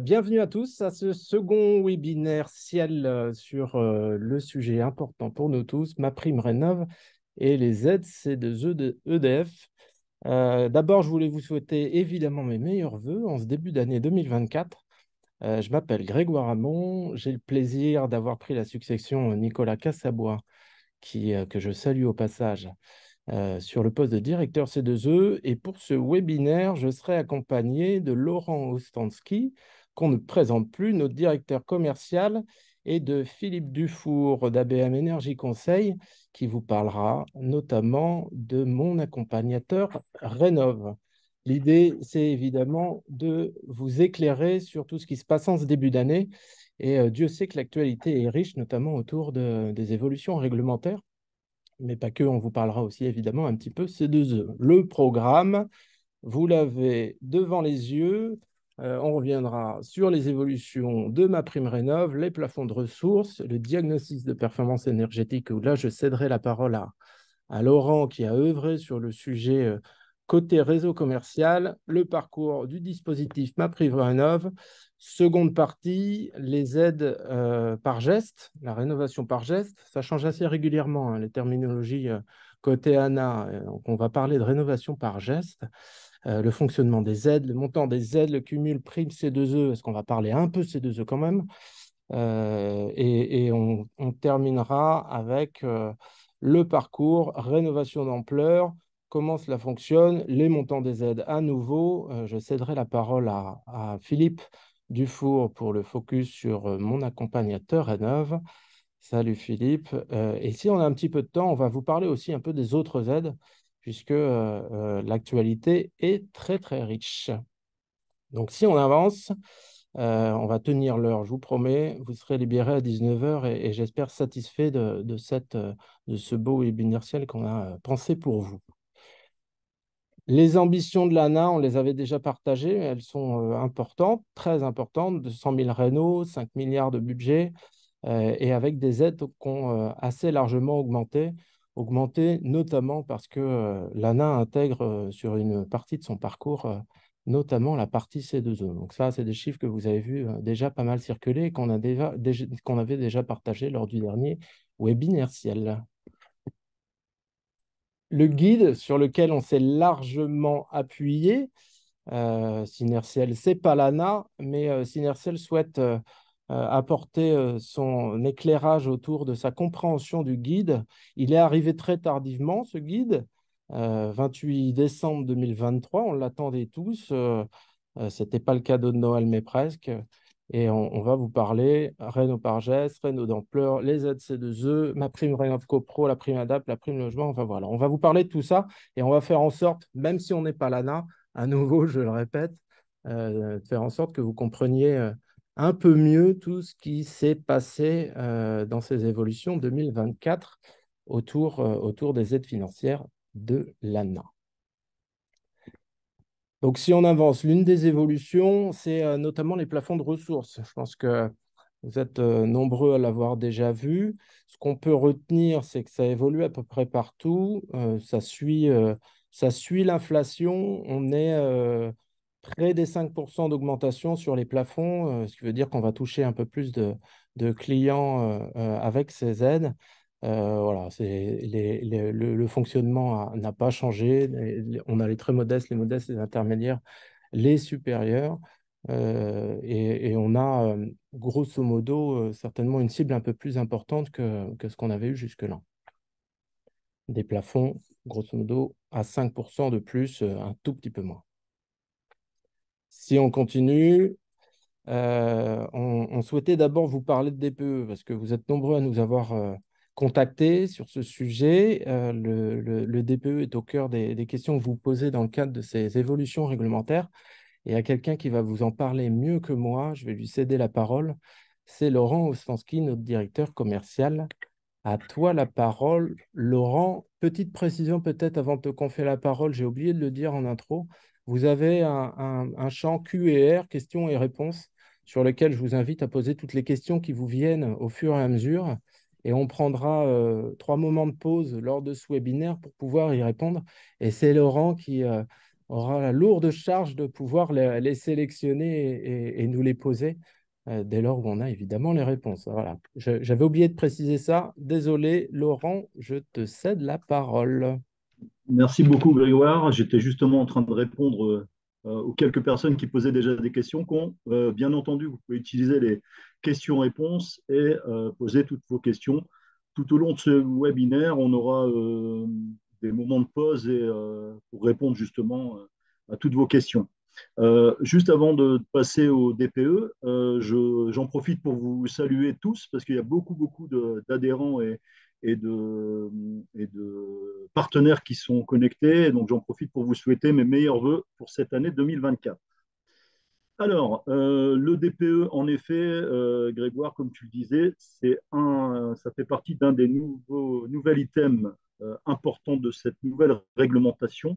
bienvenue à tous à ce second webinaire ciel euh, sur euh, le sujet important pour nous tous, ma prime rénov et les aides C2E de EDF. D'abord, je voulais vous souhaiter évidemment mes meilleurs voeux en ce début d'année 2024. je m'appelle Grégoire Hamon, j'ai le plaisir d'avoir pris la succession Nicolas Cassabois, qui, que je salue au passage, euh, sur le poste de directeur C2E. Et pour ce webinaire, je serai accompagné de Laurent Ostansky, qu'on ne présente plus, notre directeur commercial, et de Philippe Dufour d'ABM Énergie Conseil, qui vous parlera notamment de mon accompagnateur Rénov. L'idée, c'est évidemment de vous éclairer sur tout ce qui se passe en ce début d'année. Et euh, Dieu sait que l'actualité est riche, notamment autour des évolutions réglementaires mais pas que, on vous parlera aussi évidemment un petit peu ces deux. Le programme, vous l'avez devant les yeux. Euh, on reviendra sur les évolutions de ma prime rénov, les plafonds de ressources, le diagnostic de performance énergétique, là, je céderai la parole à, Laurent qui a œuvré sur le sujet euh, côté réseau commercial, le parcours du dispositif ma prime rénov, Seconde partie, les aides euh, par geste, la rénovation par geste. Ça change assez régulièrement, hein, les terminologies côté ANA. Donc on va parler de rénovation par geste, le fonctionnement des aides, le montant des aides, le cumul prime C2E. Est-ce qu'on va parler un peu C2E quand même Et, on, terminera avec le parcours, rénovation d'ampleur, comment cela fonctionne, les montants des aides à nouveau. je céderai la parole à, à Philippe Dufour pour le focus sur euh, mon accompagnateur Rénov. Salut Philippe. Euh, et si on a un petit peu de temps, on va vous parler aussi un peu des autres aides, puisque euh, l'actualité est très très riche. Donc si on avance, on va tenir l'heure, je vous promets. Vous serez libéré à 19h et, j'espère satisfait de, cette, de ce beau webinaire qu'on a pensé pour vous. Les ambitions de l'ANA, on les avait déjà partagées, elles sont euh, importantes, très importantes, 200 000 rénaux, 5 milliards de budget, euh, et avec des aides qui ont euh, assez largement augmenté, augmenté notamment parce que l'ANA intègre sur une partie de son parcours notamment la partie C2E. Donc ça, c'est des chiffres que vous avez vus déjà pas mal circuler et qu'on avait déjà partagé lors du dernier webinaire ciel le guide sur lequel on s'est largement appuyé, euh, c'est pas l'ANA, mais euh, souhaite euh, euh, apporter son éclairage autour de sa compréhension du guide. Il est arrivé très tardivement, ce guide, 28 décembre 2023, on l'attendait tous. Ce n'était pas le cadeau de Noël, mais presque. Et on, va vous parler Renault par Renault d'ampleur, les ZC2E, ma prime Renault CoPro, la prime ADAP, la prime logement. Enfin voilà, on va vous parler de tout ça et on va faire en sorte, même si on n'est pas l'ANA, à nouveau, je le répète, euh, de faire en sorte que vous compreniez euh, un peu mieux tout ce qui s'est passé euh, dans ces évolutions 2024 autour, autour des aides financières de l'ANA. Donc, si on avance, l'une des évolutions, c'est euh, notamment les plafonds de ressources. Je pense que vous êtes euh, nombreux à l'avoir déjà vu. Ce qu'on peut retenir, c'est que ça évolue à peu près partout. Euh, ça suit, ça suit l'inflation. On est près des 5% d'augmentation sur les plafonds, ce qui veut dire qu'on va toucher un peu plus de, de clients avec ces aides. Euh, voilà, le, fonctionnement n'a pas changé. on a les très modestes, les modestes, les intermédiaires, les supérieurs. Euh, et, on a euh, grosso modo certainement une cible un peu plus importante que, que ce qu'on avait eu jusque-là. Des plafonds, grosso modo, à 5% de plus, un tout petit peu moins. Si on continue, on, on, souhaitait d'abord vous parler de DPE parce que vous êtes nombreux à nous avoir contacter sur ce sujet. Euh, le, DPE est au cœur des, questions que vous posez dans le cadre de ces évolutions réglementaires. Et à quelqu'un qui va vous en parler mieux que moi, je vais lui céder la parole. C'est Laurent Ostansky, notre directeur commercial. À toi la parole. Laurent, petite précision peut-être avant de te confier la parole, j'ai oublié de le dire en intro. Vous avez un, champ Q&R, questions et réponses, sur lequel je vous invite à poser toutes les questions qui vous viennent au fur et à mesure et on prendra euh, trois moments de pause lors de ce webinaire pour pouvoir y répondre. Et c'est Laurent qui, euh, aura la lourde charge de pouvoir les, sélectionner et, nous les poser euh, dès lors où on a évidemment les réponses. Voilà. J'avais oublié de préciser ça. Désolé, Laurent, je te cède la parole. Merci beaucoup, Grégoire. J'étais justement en train de répondre euh, aux quelques personnes qui posaient déjà des questions. Euh, bien entendu, vous pouvez utiliser les questions-réponses et poser toutes vos questions. Tout au long de ce webinaire, on aura des moments de pause euh, pour répondre justement euh, à toutes vos questions. Euh, juste avant de passer au DPE, j'en profite pour vous saluer tous parce qu'il y a beaucoup, beaucoup d'adhérents et, et, de, partenaires qui sont connectés. Donc, j'en profite pour vous souhaiter mes meilleurs voeux pour cette année 2024. Alors, le DPE, en effet, Grégoire, comme tu le disais, un, ça fait partie d'un des nouveaux nouvel items euh, important de cette nouvelle réglementation.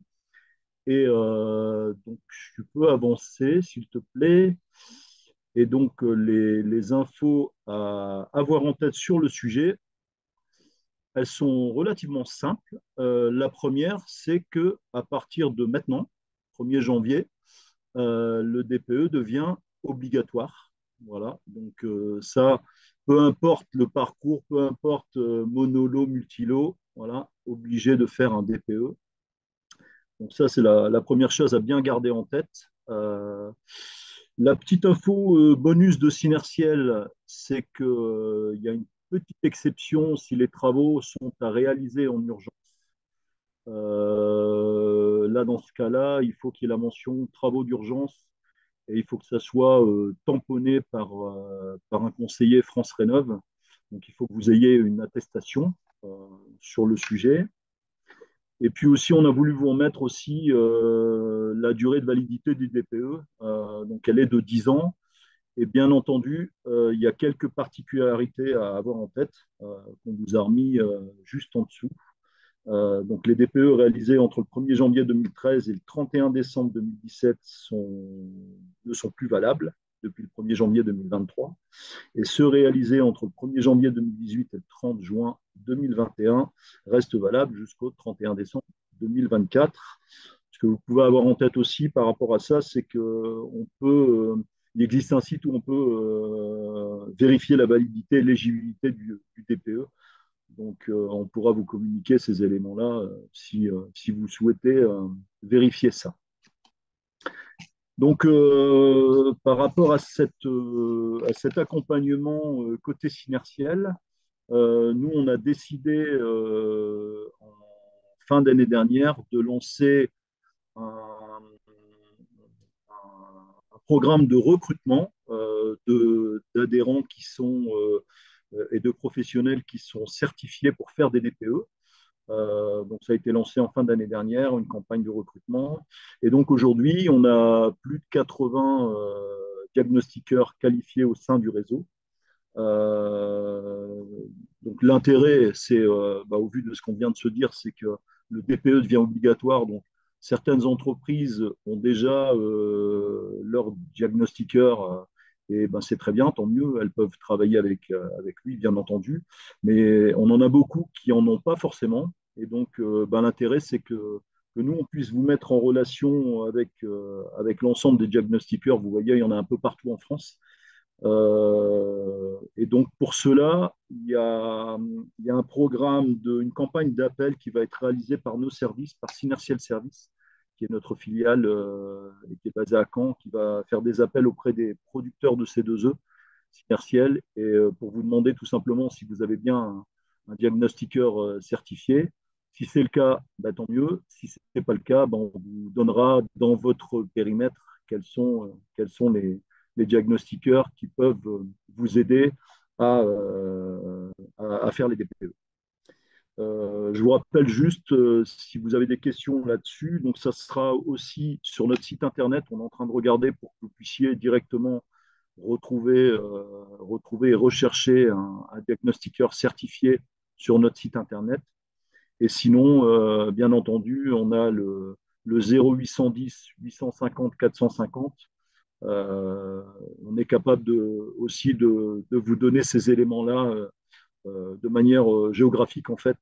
Et euh, donc, tu peux avancer, s'il te plaît. Et donc, euh, les, infos à avoir en tête sur le sujet, elles sont relativement simples. la première, c'est que à partir de maintenant, 1er janvier, le DPE devient obligatoire. Voilà. Donc, ça, peu importe le parcours, peu importe monolo, multilo, voilà, obligé de faire un DPE. Donc ça, c'est la, première chose à bien garder en tête. Euh, la petite info euh, bonus de Synertiel, c'est qu'il euh, y a une petite exception si les travaux sont à réaliser en urgence. là, dans ce cas-là, il faut qu'il y ait la mention travaux d'urgence et il faut que ça soit tamponné par, par un conseiller France Rénov. Donc, il faut que vous ayez une attestation sur le sujet. Et puis aussi, on a voulu vous remettre aussi euh, la durée de validité du DPE. Euh, donc, elle est de 10 ans. Et bien entendu, euh, il y a quelques particularités à avoir en tête qu'on vous a remis juste en dessous. donc, les DPE réalisés entre le 1er janvier 2013 et le 31 décembre 2017 sont, ne sont plus valables depuis le 1er janvier 2023. Et ceux réalisés entre le 1er janvier 2018 et le 30 juin 2021 restent valables jusqu'au 31 décembre 2024. Ce que vous pouvez avoir en tête aussi par rapport à ça, c'est qu'on peut, euh, il existe un site où on peut euh, vérifier la validité et l'éligibilité du, DPE. Donc, euh, on pourra vous communiquer ces éléments-là si, si, vous souhaitez vérifier ça. Donc, par rapport à, cette, cet accompagnement côté synertiel, euh, nous, on a décidé euh, en fin d'année dernière de lancer un, programme de recrutement euh, d'adhérents qui sont et de professionnels qui sont certifiés pour faire des DPE. donc, ça a été lancé en fin d'année dernière, une campagne de recrutement. Et donc, aujourd'hui, on a plus de 80 diagnostiqueurs qualifiés au sein du réseau. Euh, donc l'intérêt, c'est, euh, bah, au vu de ce qu'on vient de se dire, c'est que le DPE devient obligatoire. Donc certaines entreprises ont déjà euh, leur diagnostiqueur et ben, c'est très bien, tant mieux, elles peuvent travailler avec, avec lui, bien entendu. Mais on en a beaucoup qui n'en ont pas forcément. Et donc, ben, l'intérêt, c'est que, nous, on puisse vous mettre en relation avec, l'ensemble des diagnostiqueurs. Vous voyez, il y en a un peu partout en France. Euh, et donc pour cela, il y a, il y a un programme, de, une campagne d'appel qui va être réalisée par nos services, par Synertiel Service, qui est notre filiale euh, et qui est basée à Caen, qui va faire des appels auprès des producteurs de C2E, Synertiel, et euh, pour vous demander tout simplement si vous avez bien un, diagnostiqueur certifié. Si c'est le cas, bah, tant mieux. Si ce n'est pas le cas, bah, on vous donnera dans votre périmètre quels sont, les, diagnostiqueurs qui peuvent euh, vous aider euh, à, faire les DPE. Euh, je vous rappelle juste, si vous avez des questions là-dessus, donc ça sera aussi sur notre site internet. On est en train de regarder pour que vous puissiez directement retrouver, retrouver et rechercher un, diagnostiqueur certifié sur notre site internet. Et sinon, bien entendu, on a le, le 0810 850 450 euh, on est capable aussi de, vous donner ces éléments-là euh, euh, de manière géographique, en fait,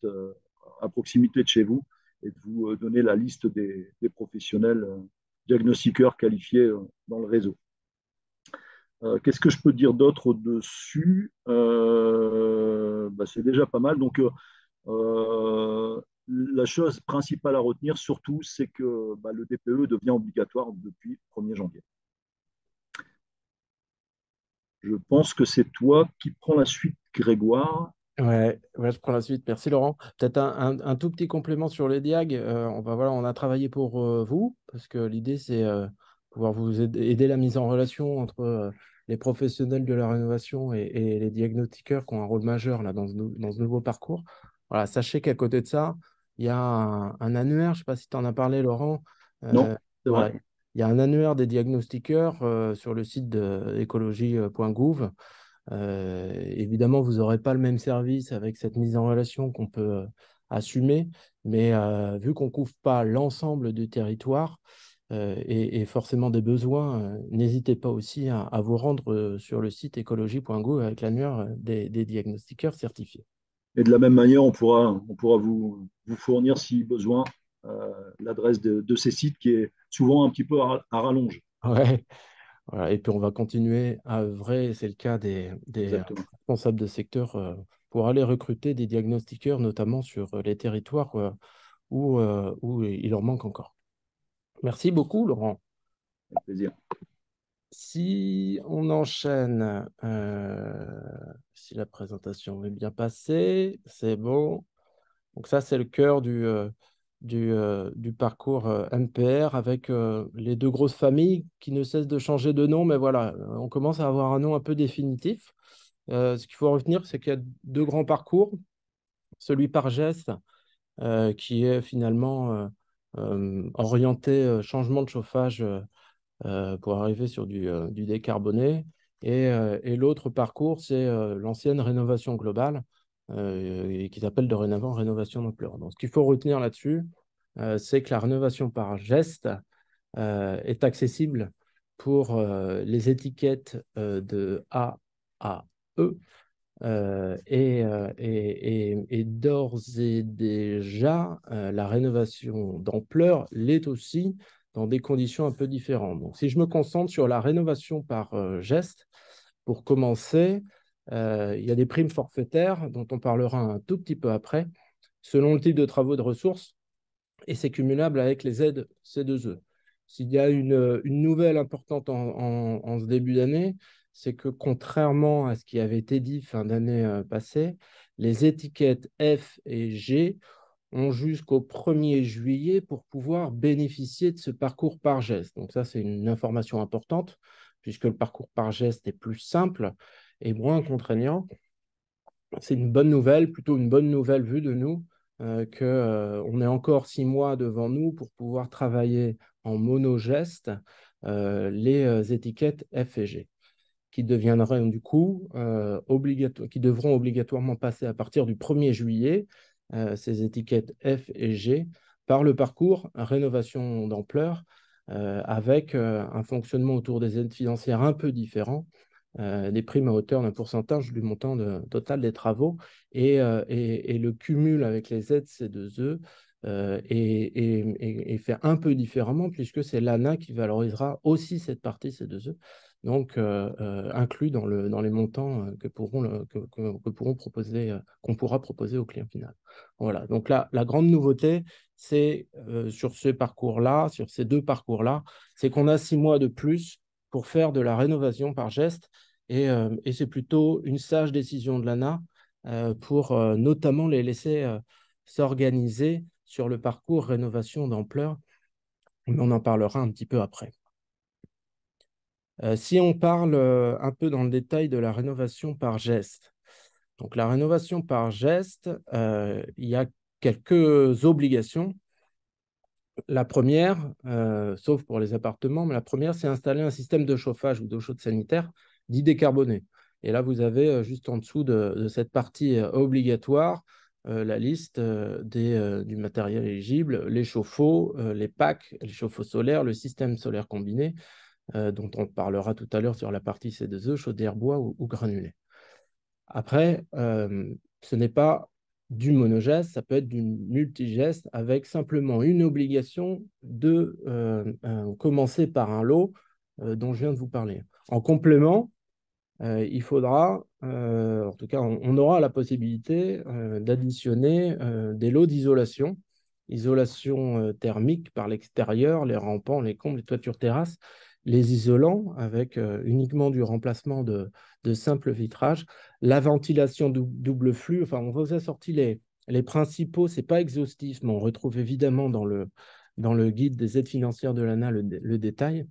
à proximité de chez vous. et de vous donner la liste des, professionnels diagnostiqueurs qualifiés dans le réseau. Qu'est-ce que je peux dire d'autre au-dessus? Bah, C'est déjà pas mal. Donc, la chose principale à retenir surtout, c'est que bah, le DPE devient obligatoire depuis 1er janvier. Je pense que c'est toi qui prends la suite, Grégoire. Ouais, ouais, je prends la suite. Merci Laurent. Peut-être un, tout petit complément sur les diag. Euh, on, va, voilà, on a travaillé pour euh, vous parce que l'idée c'est euh, pouvoir vous aider, la mise en relation entre les professionnels de la rénovation et, les diagnostiqueurs qui ont un rôle majeur là, dans, ce, dans ce nouveau parcours. Voilà, sachez qu'à côté de ça, il y a un, annuaire, je ne sais pas si tu en as parlé, Laurent. non, c'est vrai. Il y a un annuaire des diagnostiqueurs euh, sur le site de écologie.gouv. Euh, évidemment, vous n'aurez pas le même service avec cette mise en relation qu'on peut euh, assumer, mais vu qu'on ne couvre pas l'ensemble du territoire et, forcément des besoins, n'hésitez pas aussi à, vous rendre sur le site écologie.gouv avec l'annuaire des diagnostiqueurs certifiés. Et de la même manière, on pourra, vous, fournir, si besoin, euh, l'adresse de, de, ces sites qui est souvent un petit peu à, rallonge. Ouais. Voilà. Et puis on va continuer à œuvrer, c'est le cas des, des responsables de secteur, euh, pour aller recruter des diagnostiqueurs, notamment sur les territoires euh, où, où il leur manque encore. Merci beaucoup, Laurent. Avec plaisir. Si on enchaîne, euh, si la présentation est bien passée, c'est bon. Donc ça, c'est le cœur du, euh, du, euh, du, parcours MPR avec les deux grosses familles qui ne cessent de changer de nom, mais voilà, on commence à avoir un nom un peu définitif. ce qu'il faut retenir, c'est qu'il y a deux grands parcours. Celui par geste, qui est finalement orienté changement de chauffage euh, pour arriver sur du, euh, décarboné. Et, euh, et l'autre parcours, c'est l'ancienne rénovation globale, qui s'appelle dorénavant rénovation d'ampleur. Donc, ce qu'il faut retenir là-dessus, c'est que la rénovation par geste est accessible pour les étiquettes de A à E. et, et, et d'ores et déjà, la rénovation d'ampleur l'est aussi dans des conditions un peu différentes. Donc, si je me concentre sur la rénovation par euh, geste, pour commencer, euh, il y a des primes forfaitaires dont on parlera un tout petit peu après, selon le type de travaux de ressources, et c'est cumulable avec les aides C2E. S'il y a une, une nouvelle importante en, en, ce début d'année, c'est que contrairement à ce qui avait été dit fin d'année euh, passée, les étiquettes F et G ont jusqu'au 1er juillet pour pouvoir bénéficier de ce parcours par geste. Donc ça, c'est une information importante, puisque le parcours par geste est plus simple et moins contraignant. C'est une bonne nouvelle, plutôt une bonne nouvelle vue de nous, euh, qu'on euh, ait encore six mois devant nous pour pouvoir travailler en monogeste euh, les étiquettes F et G qui deviendront du coup qui devront obligatoirement passer à partir du 1er juillet euh, ces étiquettes F et G par le parcours rénovation d'ampleur euh, avec euh, un fonctionnement autour des aides financières un peu différent, des primes à hauteur d'un pourcentage du montant total des travaux et, et, le cumul avec les aides C2E est, fait un peu différemment puisque c'est l'ANA qui valorisera aussi cette partie C2E donc euh, euh, inclus dans, le, dans les montants euh, que pourront, que, que, pourront proposer, qu'on pourra proposer au client final. Voilà, donc la grande nouveauté, c'est sur ce parcours-là, sur ces deux parcours-là, c'est qu'on a six mois de plus pour faire de la rénovation par geste, et, et c'est plutôt une sage décision de l'ANA pour notamment les laisser s'organiser sur le parcours rénovation d'ampleur, mais on en parlera un petit peu après. Euh, si on parle euh, un peu dans le détail de la rénovation par geste, donc la rénovation par geste, euh, il y a quelques obligations. La première, sauf pour les appartements, mais la première, c'est installer un système de chauffage ou d'eau chaude sanitaire dit décarboné. Et là, vous avez juste en dessous de, cette partie obligatoire la liste du matériel éligible, les chauffe-eau, les packs, les chauffe-eau solaires, le système solaire combiné, euh, dont on parlera tout à l'heure sur la partie C2E, chaudière bois ou, ou granulé. Après, euh, ce n'est pas du monogeste, ça peut être du multigeste avec simplement une obligation de commencer par un lot dont je viens de vous parler. En complément, il faudra, en tout cas, on, aura la possibilité d'additionner des lots d'isolation, isolation thermique par l'extérieur, les rampants, les combles, les toitures terrasses, les isolants avec uniquement du remplacement de, simples vitrages, la ventilation double flux, enfin on vous a sorti les, les principaux, ce n'est pas exhaustif, mais on retrouve évidemment dans le, dans le guide des aides financières de l'ANA le, détail,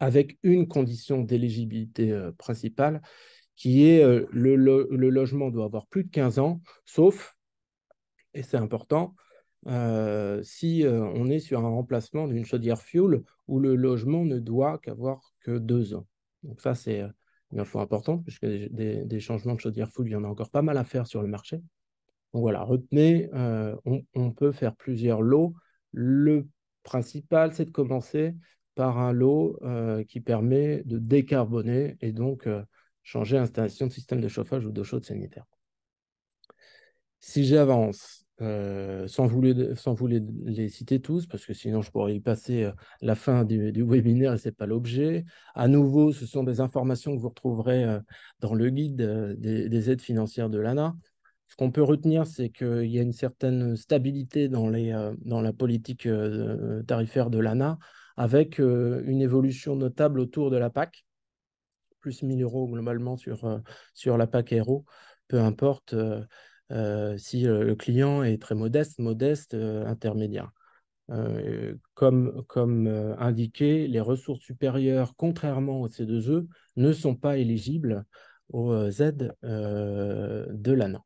avec une condition d'éligibilité principale qui est le, le, logement doit avoir plus de 15 ans, sauf, et c'est important, euh, si euh, on est sur un remplacement d'une chaudière fuel où le logement ne doit qu'avoir que deux ans. Donc ça, c'est euh, une info importante, puisque des, changements de chaudière fuel, il y en a encore pas mal à faire sur le marché. Donc voilà, retenez, on, peut faire plusieurs lots. Le principal, c'est de commencer par un lot qui permet de décarboner et donc changer l'installation de système de chauffage ou d'eau chaude sanitaire. Si j'avance, euh, sans, les, sans vous les, citer tous, parce que sinon je pourrais y passer euh, la fin du, webinaire et ce n'est pas l'objet. À nouveau, ce sont des informations que vous retrouverez euh, dans le guide des, aides financières de l'ANA. Ce qu'on peut retenir, c'est qu'il y a une certaine stabilité dans, la politique tarifaire de l'ANA, avec une évolution notable autour de la PAC, plus 1000 euros globalement sur, la PAC Aéro, peu importe si euh, le client est très modeste, modeste, euh, intermédiaire. comme, comme indiqué, les ressources supérieures, contrairement au C2E, ne sont pas éligibles aux aides de l'ANA.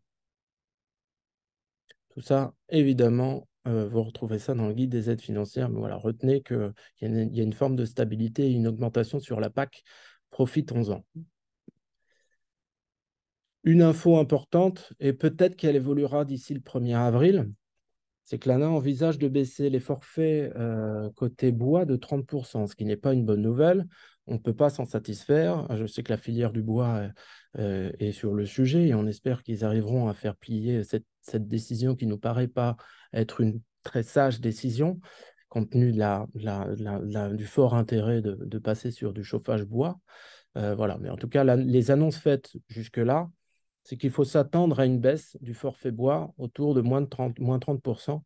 Tout ça, évidemment, vous retrouvez ça dans le guide des aides financières, mais voilà, retenez qu'il y, a une forme de stabilité et une augmentation sur la PAC. Profitons-en. Une info importante, et peut-être qu'elle évoluera d'ici le 1er avril, c'est que l'ANA envisage de baisser les forfaits euh, côté bois de 30%, ce qui n'est pas une bonne nouvelle. On ne peut pas s'en satisfaire. Je sais que la filière du bois euh, est sur le sujet et on espère qu'ils arriveront à faire plier cette, décision qui ne nous paraît pas être une très sage décision, compte tenu du fort intérêt de, passer sur du chauffage bois. Euh, voilà. Mais en tout cas, les annonces faites jusque-là c'est qu'il faut s'attendre à une baisse du forfait bois autour de moins de 30, moins 30%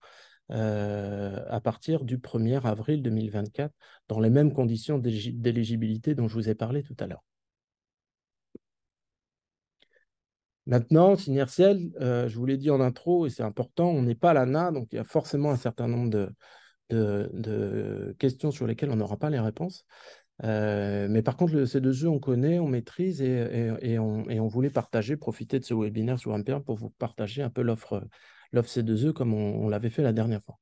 euh, à partir du 1er avril 2024, dans les mêmes conditions d'éligibilité dont je vous ai parlé tout à l'heure. Maintenant, Synertiel, euh, je vous l'ai dit en intro, et c'est important, on n'est pas à l'ANA, donc il y a forcément un certain nombre de, de questions sur lesquelles on n'aura pas les réponses. Euh, mais par contre, le C2E, on connaît, on maîtrise et, on, voulait partager, profiter de ce webinaire sur MPR pour vous partager un peu l'offre C2E comme on, l'avait fait la dernière fois.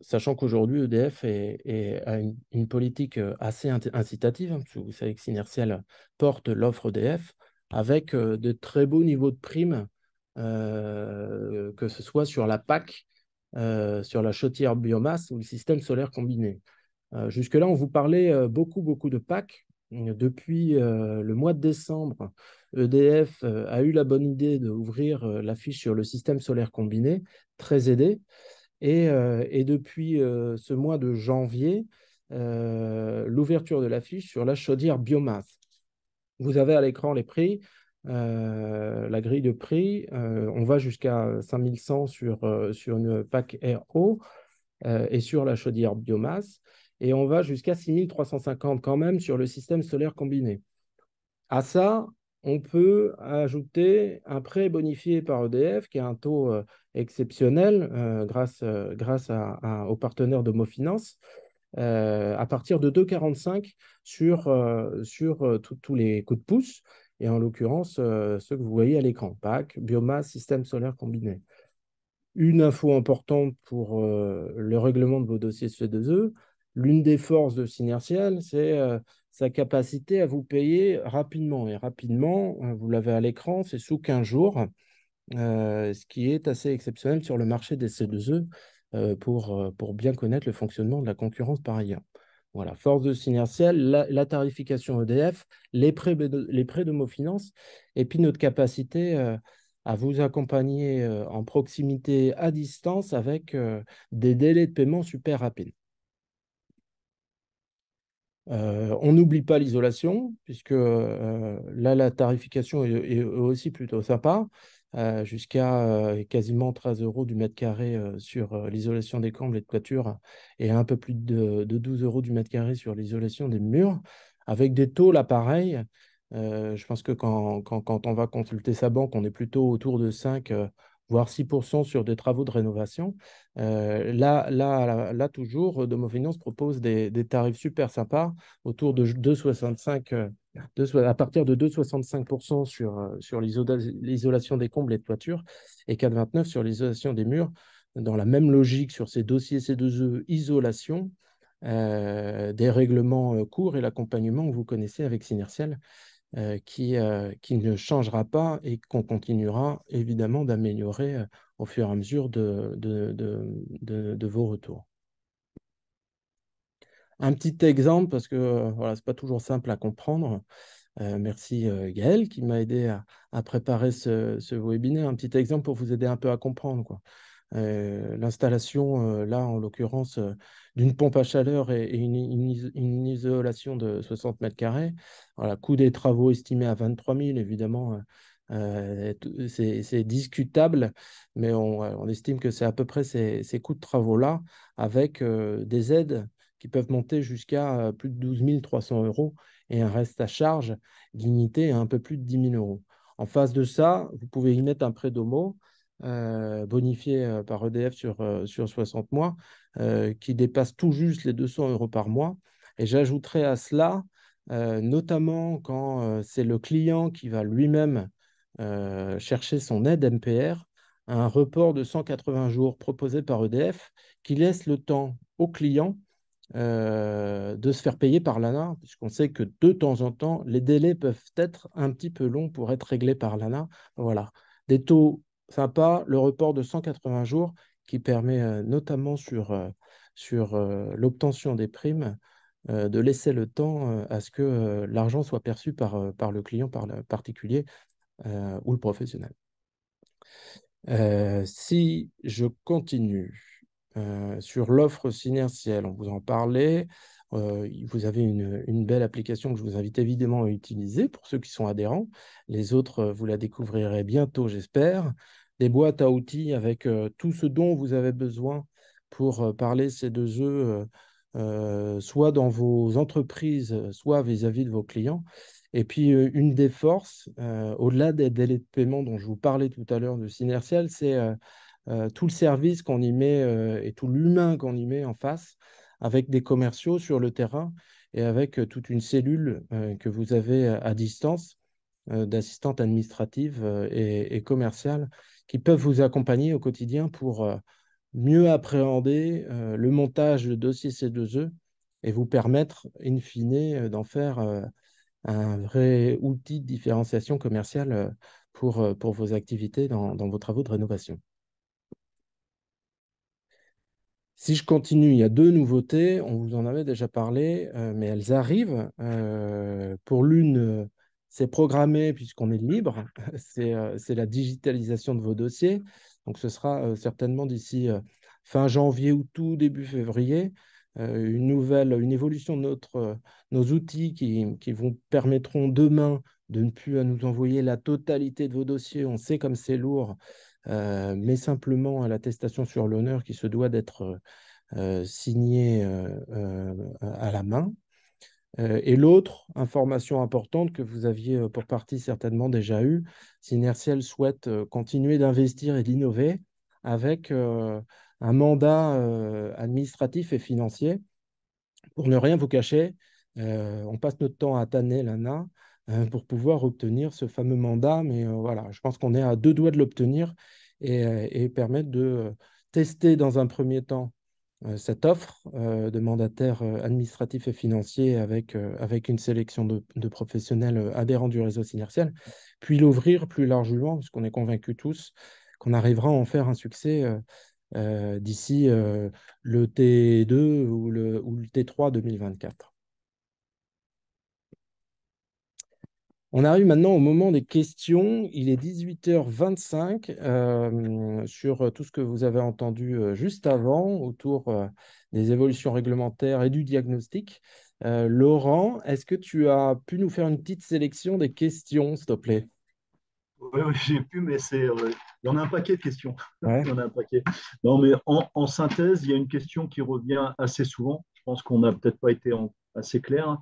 Sachant qu'aujourd'hui, EDF a une, politique euh, assez incitative, hein, vous savez que Synertiel porte l'offre EDF avec euh, de très beaux niveaux de primes, que ce soit sur la PAC, sur la chaudière biomasse ou le système solaire combiné. Euh, jusque-là, on vous parlait euh, beaucoup, beaucoup de PAC. Depuis euh, le mois de décembre, EDF a eu la bonne idée d'ouvrir la fiche sur le système solaire combiné, très aidé. Et, depuis ce mois de janvier, l'ouverture de la fiche sur la chaudière biomasse. Vous avez à l'écran les prix, la grille de prix. on va jusqu'à 5100 sur, sur une PAC RO et sur la chaudière biomasse et on va jusqu'à 6350 quand même sur le système solaire combiné. À ça, on peut ajouter un prêt bonifié par EDF qui a un taux euh, exceptionnel euh, grâce, euh, grâce aux partenaires de Mofinance à partir de 2,45 sur, sur tous les coups de pouce et en l'occurrence ceux que vous voyez à l'écran, PAC, biomasse, système solaire combiné. Une info importante pour le règlement de vos dossiers C2E, l'une des forces de Synertiel, c'est euh, sa capacité à vous payer rapidement. Et rapidement, euh, vous l'avez à l'écran, c'est sous 15 jours, euh, ce qui est assez exceptionnel sur le marché des C2E pour, pour bien connaître le fonctionnement de la concurrence par ailleurs. Voilà, force de Synertiel, la, tarification EDF, les prêts, les prêts de Mofinance, et puis notre capacité à vous accompagner en proximité à distance avec des délais de paiement super rapides. On n'oublie pas l'isolation, puisque là, la tarification est, aussi plutôt sympa, jusqu'à quasiment 13 euros du mètre carré sur l'isolation des combles et de toiture, et un peu plus de, de 12 euros du mètre carré sur l'isolation des murs, avec des taux là pareil. je pense que quand, quand, on va consulter sa banque, on est plutôt autour de 5, voire 6% sur des travaux de rénovation. Euh, là, là, là, toujours, Domo Finance propose des, tarifs super sympas, autour de 2,65, euh, à partir de 2,65% sur, euh, sur l'isolation des combles et de toitures, et 4,29% sur l'isolation des murs, dans la même logique sur ces dossiers C2E isolation. des règlements courts et l'accompagnement que vous connaissez avec Synertiel. Euh, qui, euh, qui, ne changera pas et qu'on continuera évidemment d'améliorer euh, au fur et à mesure de, de, de, vos retours. Un petit exemple, parce que voilà, ce n'est pas toujours simple à comprendre. merci Gaël qui m'a aidé à, à préparer ce, ce, webinaire. Un petit exemple pour vous aider un peu à comprendre. Quoi. L'installation, là en l'occurrence, d'une pompe à chaleur et, une, isolation de 60 mètres carrés. Voilà, coût des travaux estimé à 23 000, évidemment. Euh, c'est discutable, mais on, estime que c'est à peu près ces, coûts de travaux-là, avec euh, des aides qui peuvent monter jusqu'à plus de 12 300 euros et un reste à charge limité à un peu plus de 10 000 euros. En face de ça, vous pouvez y mettre un prêt d'homo euh, bonifié par EDF sur, sur 60 mois, qui dépasse tout juste les 200 euros par mois. Et j'ajouterai à cela, notamment quand c'est le client qui va lui-même chercher son aide MPR, un report de 180 jours proposé par EDF qui laisse le temps au client de se faire payer par l'ANA, puisqu'on sait que de temps en temps, les délais peuvent être un petit peu longs pour être réglés par l'ANA. Voilà, des taux sympa, le report de 180 jours qui permet notamment sur, sur l'obtention des primes de laisser le temps à ce que l'argent soit perçu par, par le client, par le particulier ou le professionnel. si je continue sur l'offre synertielle, on vous en parlait, vous avez une, belle application que je vous invite évidemment à utiliser pour ceux qui sont adhérents. Les autres, vous la découvrirez bientôt, j'espère des boîtes à outils avec tout ce dont vous avez besoin pour parler ces deux euh, soit dans vos entreprises, soit vis-à-vis de vos clients. Et puis, une des forces, au-delà des délais de paiement dont je vous parlais tout à l'heure de Synertial, c'est tout le service qu'on y met et tout l'humain qu'on y met en face, avec des commerciaux sur le terrain et avec toute une cellule que vous avez à distance d'assistantes administratives et, commerciales qui peuvent vous accompagner au quotidien pour euh, mieux appréhender euh, le montage de dossiers C2E et vous permettre, in fine, euh, d'en faire un vrai outil de différenciation commerciale pour, vos activités dans vos travaux de rénovation. Si je continue, il y a deux nouveautés. On vous en avait déjà parlé, mais elles arrivent. pour l'une, c'est programmé puisqu'on est libre, euh, c'est la digitalisation de vos dossiers. Donc ce sera euh, certainement d'ici euh, fin janvier ou tout début février, une nouvelle, une évolution de nos outils qui, qui, vous permettront demain de ne plus nous envoyer la totalité de vos dossiers. On sait comme c'est lourd, mais simplement à l'attestation sur l'honneur qui se doit d'être signée à la main. Euh, et l'autre information importante que vous aviez euh, pour partie certainement déjà eue, Synertiel souhaite euh, continuer d'investir et d'innover avec un mandat administratif et financier. Pour ne rien vous cacher, on passe notre temps à tanner l'ANA pour pouvoir obtenir ce fameux mandat, mais voilà, je pense qu'on est à deux doigts de l'obtenir et, et permettre de tester dans un premier temps euh, cette offre euh, de mandataires euh, administratifs et financiers avec, avec une sélection de, professionnels adhérents du réseau synertiel, puis l'ouvrir plus largement, puisqu'on est convaincus tous qu'on arrivera à en faire un succès d'ici le T2 ou le, ou le T3 2024. On arrive maintenant au moment des questions. Il est 18h25 euh, sur tout ce que vous avez entendu euh, juste avant autour euh, des évolutions réglementaires et du diagnostic. Laurent, est-ce que tu as pu nous faire une petite sélection des questions, s'il te plaît? Oui, j'ai pu, mais c'est, il y en a un paquet de questions. il y en a un paquet. Non, mais en, synthèse, il y a une question qui revient assez souvent. Je pense qu'on n'a peut-être pas été assez clair.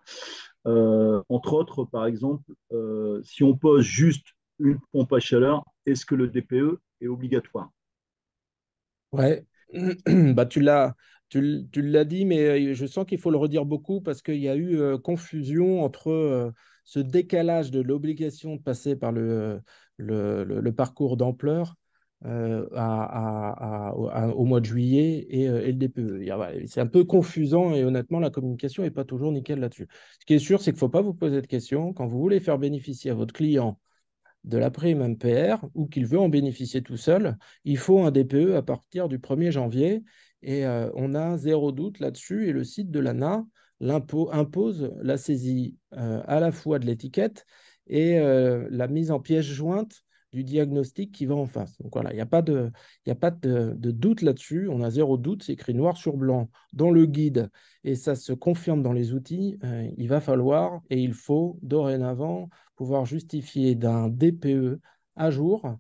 Euh, entre autres, par exemple, euh, si on pose juste une pompe à chaleur, est-ce que le DPE est obligatoire? Ouais, bah, tu l'as. Tu, l'as dit, mais euh, je sens qu'il faut le redire beaucoup parce qu'il y a eu confusion entre ce décalage de l'obligation de passer par le, le parcours d'ampleur euh, au mois de juillet et, euh, le DPE. C'est un peu confusant et honnêtement, la communication n'est pas toujours nickel là-dessus. Ce qui est sûr, c'est qu'il ne faut pas vous poser de questions. Quand vous voulez faire bénéficier à votre client de la prime MPR ou qu'il veut en bénéficier tout seul, il faut un DPE à partir du 1er janvier et euh, on a zéro doute là-dessus et le site de l'ANA impose la saisie à la fois de l'étiquette et la mise en pièce jointe du diagnostic qui va en face. Il n'y a pas de, y a pas de, doute là-dessus. On a zéro doute, c'est écrit noir sur blanc dans le guide et ça se confirme dans les outils. Euh, il va falloir et il faut dorénavant pouvoir justifier d'un DPE à jour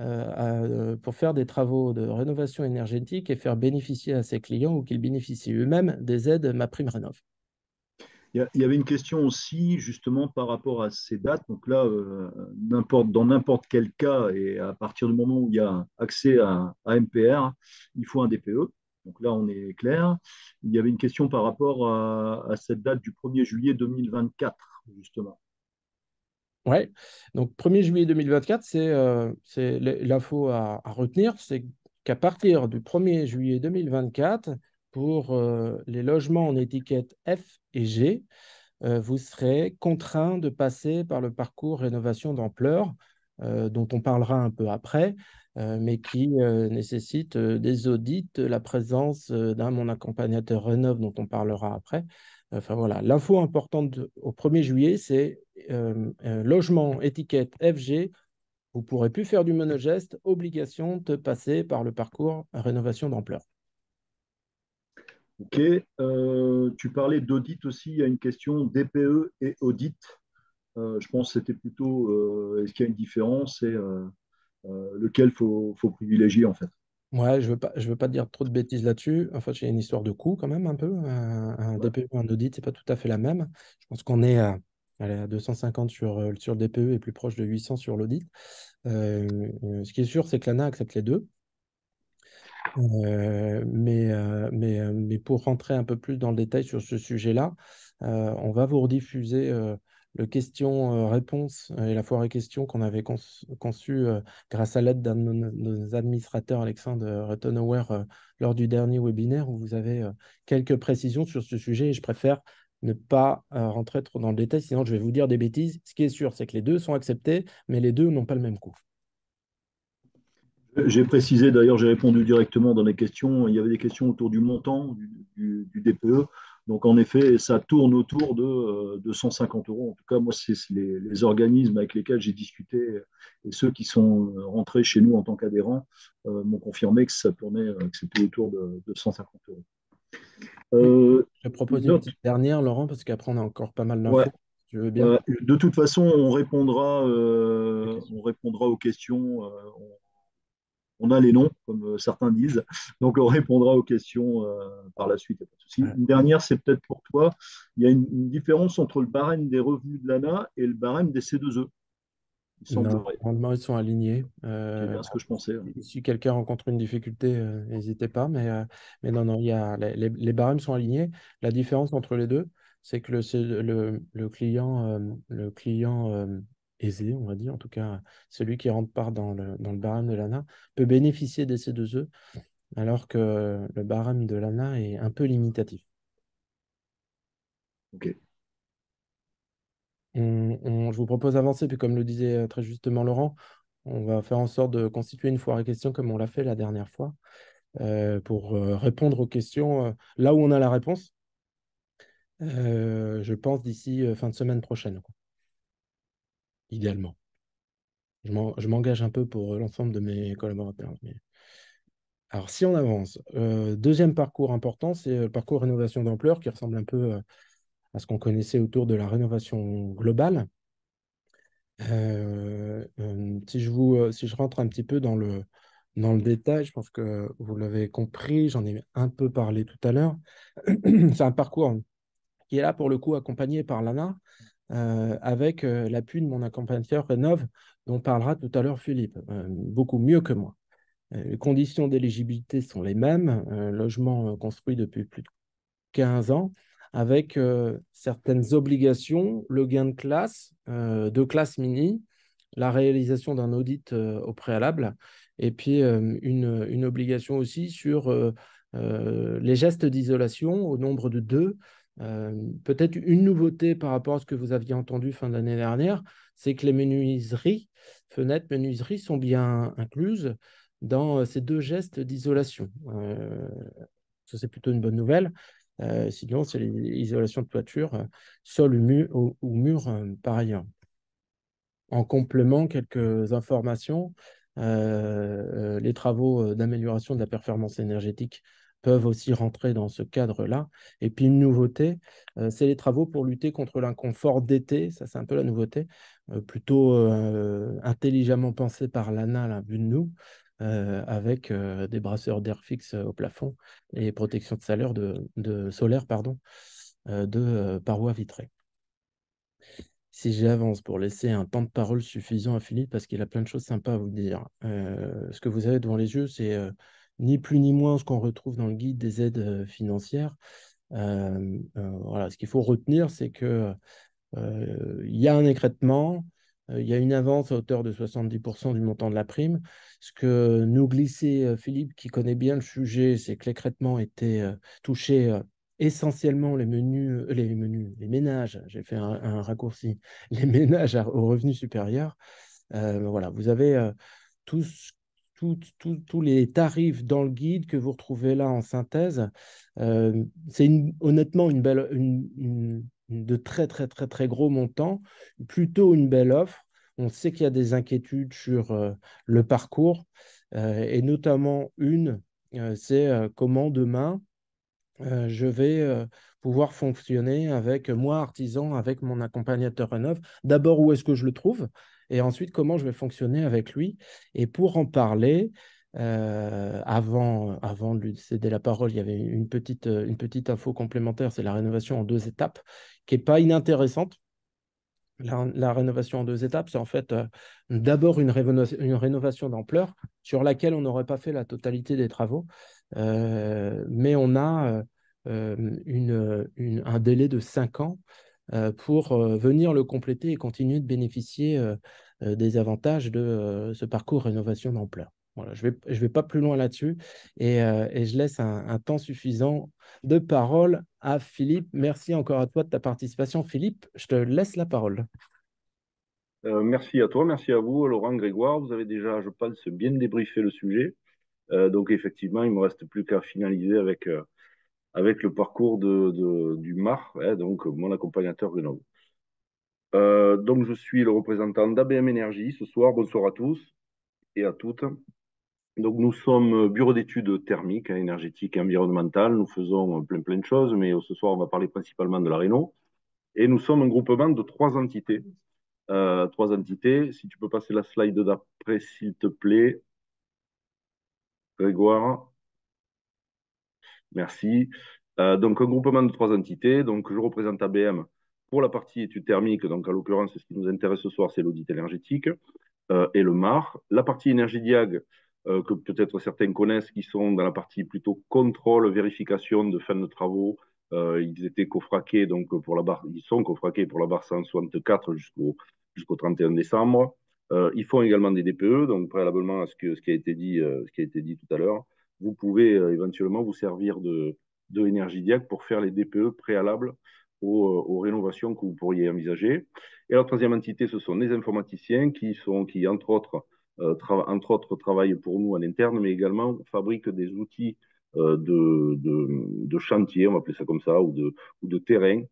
euh, pour faire des travaux de rénovation énergétique et faire bénéficier à ses clients ou qu'ils bénéficient eux-mêmes des aides Ma Prime Rénov'. Il y, avait une question aussi justement par rapport à ces dates. Donc là, euh, dans n'importe quel cas et à partir du moment où il y a accès à, MPR, il faut un DPE. Donc là, on est clair. Il y avait une question par rapport à, cette date du 1er juillet 2024, justement. Oui, donc 1er juillet 2024, c'est euh, l'info à, à, retenir, c'est qu'à partir du 1er juillet 2024, pour euh, les logements en étiquette F et G, euh, vous serez contraint de passer par le parcours rénovation d'ampleur, euh, dont on parlera un peu après, mais qui nécessite des audits, la présence d'un mon accompagnateur rénov dont on parlera après. Enfin voilà, l'info importante au 1er juillet, c'est logement étiquette FG. Vous pourrez plus faire du monogeste, obligation de passer par le parcours rénovation d'ampleur. Ok. Euh, tu parlais d'audit aussi. Il y a une question DPE et audit. Euh, je pense que c'était plutôt euh, est-ce qu'il y a une différence et lequel faut, faut privilégier en fait? Ouais, je ne veux, pas, je veux pas dire trop de bêtises là-dessus. En fait, a une histoire de coût quand même un peu. Un, DPE ou un audit, ce n'est pas tout à fait la même. Je pense qu'on est à, à 250 sur, sur le DPE et plus proche de 800 sur l'audit. ce qui est sûr, c'est que l'ANA accepte les deux. Euh, mais, euh, mais, euh, mais pour rentrer un peu plus dans le détail sur ce sujet-là, on va vous rediffuser le question-réponse et la foire et questions qu'on avait conçu grâce à l'aide d'un de nos, administrateurs, Alexandre Rettenauer, lors du dernier webinaire où vous avez quelques précisions sur ce sujet et je préfère ne pas rentrer trop dans le détail, sinon je vais vous dire des bêtises. Ce qui est sûr, c'est que les deux sont acceptés, mais les deux n'ont pas le même coût. J'ai précisé, d'ailleurs, j'ai répondu directement dans les questions. Il y avait des questions autour du montant du, DPE. Donc, en effet, ça tourne autour de, 150 euh, euros. En tout cas, moi, c'est les, organismes avec lesquels j'ai discuté et ceux qui sont euh, rentrés chez nous en tant qu'adhérents euh, m'ont confirmé que ça tournait, que c'était autour de, 150 euros. je propose une petite dernière, Laurent, parce qu'après, on a encore pas mal d'infos. Veux bien. de toute façon, on répondra, on répondra aux questions on a les noms, comme euh, certains disent. Donc, on répondra aux questions euh, par la suite. Une dernière, c'est peut-être pour toi. Il y a une, différence entre le barème des revenus de l'ANA et le barème des C2E. normalement, ils sont alignés. Euh, c'est ce que je pensais. Si quelqu'un rencontre une difficulté, n'hésitez pas. Mais, mais non, non, il y a, les, les, barèmes sont alignés. La différence entre les deux, c'est que le, le, client, le client aisé, on va dire, en tout cas celui qui rentre pas dans le, dans le barème de l'ANA, peut bénéficier des C2E, alors que le barème de l'ANA est un peu limitatif. Ok. je vous propose d'avancer, puis comme le disait euh, très justement Laurent, on va faire en sorte de constituer une foire à questions comme on l'a fait la dernière fois, euh, pour euh, répondre aux questions là où on a la réponse. je pense d'ici fin de semaine prochaine. Idéalement. Je m'engage un peu pour l'ensemble de mes collaborateurs. Alors, si on avance, euh, deuxième parcours important, c'est le parcours rénovation d'ampleur qui ressemble un peu euh, à ce qu'on connaissait autour de la rénovation globale. Euh, si, je vous, si je rentre un petit peu dans le, dans le détail, je pense que vous l'avez compris, j'en ai un peu parlé tout à l'heure. c'est un parcours qui est là pour le coup accompagné par l'ANA, avec l'appui de mon accompagnateur Rénov, dont parlera tout à l'heure Philippe, beaucoup mieux que moi. Les conditions d'éligibilité sont les mêmes, logement construit depuis plus de 15 ans, avec certaines obligations, le gain de classe, de classe mini, la réalisation d'un audit au préalable, et puis une, obligation aussi sur les gestes d'isolation au nombre de deux. Peut-être une nouveauté par rapport à ce que vous aviez entendu fin d'année dernière, c'est que les menuiseries, fenêtres, menuiseries sont bien incluses dans ces deux gestes d'isolation. ça, c'est plutôt une bonne nouvelle. sinon, c'est l'isolation de toiture, sol ou mur, par ailleurs. En complément, quelques informations. les travaux d'amélioration de la performance énergétique peuvent aussi rentrer dans ce cadre-là. Et puis une nouveauté, c'est les travaux pour lutter contre l'inconfort d'été. Ça, c'est un peu la nouveauté, plutôt intelligemment pensé par l'ANA, vu de nous. Euh, avec euh, des brasseurs d'air fixe euh, au plafond et protection de, salaire de, solaire pardon, de parois vitrées. Si j'avance pour laisser un temps de parole suffisant à Philippe, parce qu'il a plein de choses sympas à vous dire, ce que vous avez devant les yeux, c'est ni plus ni moins ce qu'on retrouve dans le guide des aides financières. voilà, ce qu'il faut retenir, c'est qu'il y a un écrètement, il y a une avance à hauteur de 70% du montant de la prime. Ce que nous glissait Philippe, qui connaît bien le sujet, c'est que l'écrètement était touché essentiellement les menus, les menus, les ménages, j'ai fait un, raccourci, les ménages aux revenus supérieurs. voilà, vous avez tous, tous les tarifs dans le guide que vous retrouvez là en synthèse. c'est honnêtement une belle, de très, très, très, très gros montants, plutôt une belle offre. On sait qu'il y a des inquiétudes sur euh, le parcours, euh, et notamment une, euh, c'est comment demain je vais pouvoir fonctionner avec moi, artisan, avec mon accompagnateur Renov. D'abord, où est-ce que je le trouve? Et ensuite comment je vais fonctionner avec lui? Et pour en parler, avant, avant de lui céder la parole, il y avait une petite, une petite info complémentaire, c'est la rénovation en deux étapes, qui n'est pas inintéressante. La, rénovation en deux étapes, c'est en fait euh, d'abord une, rénovation d'ampleur sur laquelle on n'aurait pas fait la totalité des travaux, euh, mais on a euh, un délai de cinq ans pour venir le compléter et continuer de bénéficier des avantages de ce parcours rénovation d'ampleur je ne vais, je vais pas plus loin là-dessus et, euh, et, je laisse un, temps suffisant de parole à Philippe. Merci encore à toi de ta participation. Philippe, je te laisse la parole. Euh, merci à toi, merci à vous, Laurent Grégoire. Vous avez déjà, je pense, bien débriefé le sujet. Euh, donc, effectivement, il ne me reste plus qu'à finaliser avec, avec le parcours du MAR, hein, donc mon accompagnateur Renault. donc, je suis le représentant d'ABM Énergie ce soir. Bonsoir à tous et à toutes. Donc, nous sommes euh, bureau d'études thermiques, hein, énergétiques et environnementales. Nous faisons euh, plein, plein de choses, mais euh, ce soir, on va parler principalement de la Réno. Et nous sommes un groupement de trois entités. trois entités. Si tu peux passer la slide d'après, s'il te plaît. Grégoire. Merci. donc, un groupement de trois entités. Donc, je représente ABM pour la partie études thermiques. Donc, en l'occurrence, ce qui nous intéresse ce soir, c'est l'audit énergétique et le MAR. La partie énergie diag, euh, que peut-être certains connaissent, qui sont dans la partie plutôt contrôle, vérification de fin de travaux. Euh, ils étaient cofraqués, donc pour la barre, ils sont cofraqués pour la barre 164 jusqu'au jusqu'au 31 décembre. Euh, ils font également des DPE, donc préalablement à ce, que, ce, qui a été dit, ce qui a été dit tout à l'heure, vous pouvez éventuellement vous servir de, de Énergie Diac pour faire les DPE préalables aux, aux, rénovations que vous pourriez envisager. Et la troisième entité, ce sont les informaticiens qui sont, qui entre autres, euh, entre autres, travaillent pour nous en interne, mais également fabriquent des outils euh, de, de, de, chantier, on va appeler ça comme ça, ou de, ou de terrain,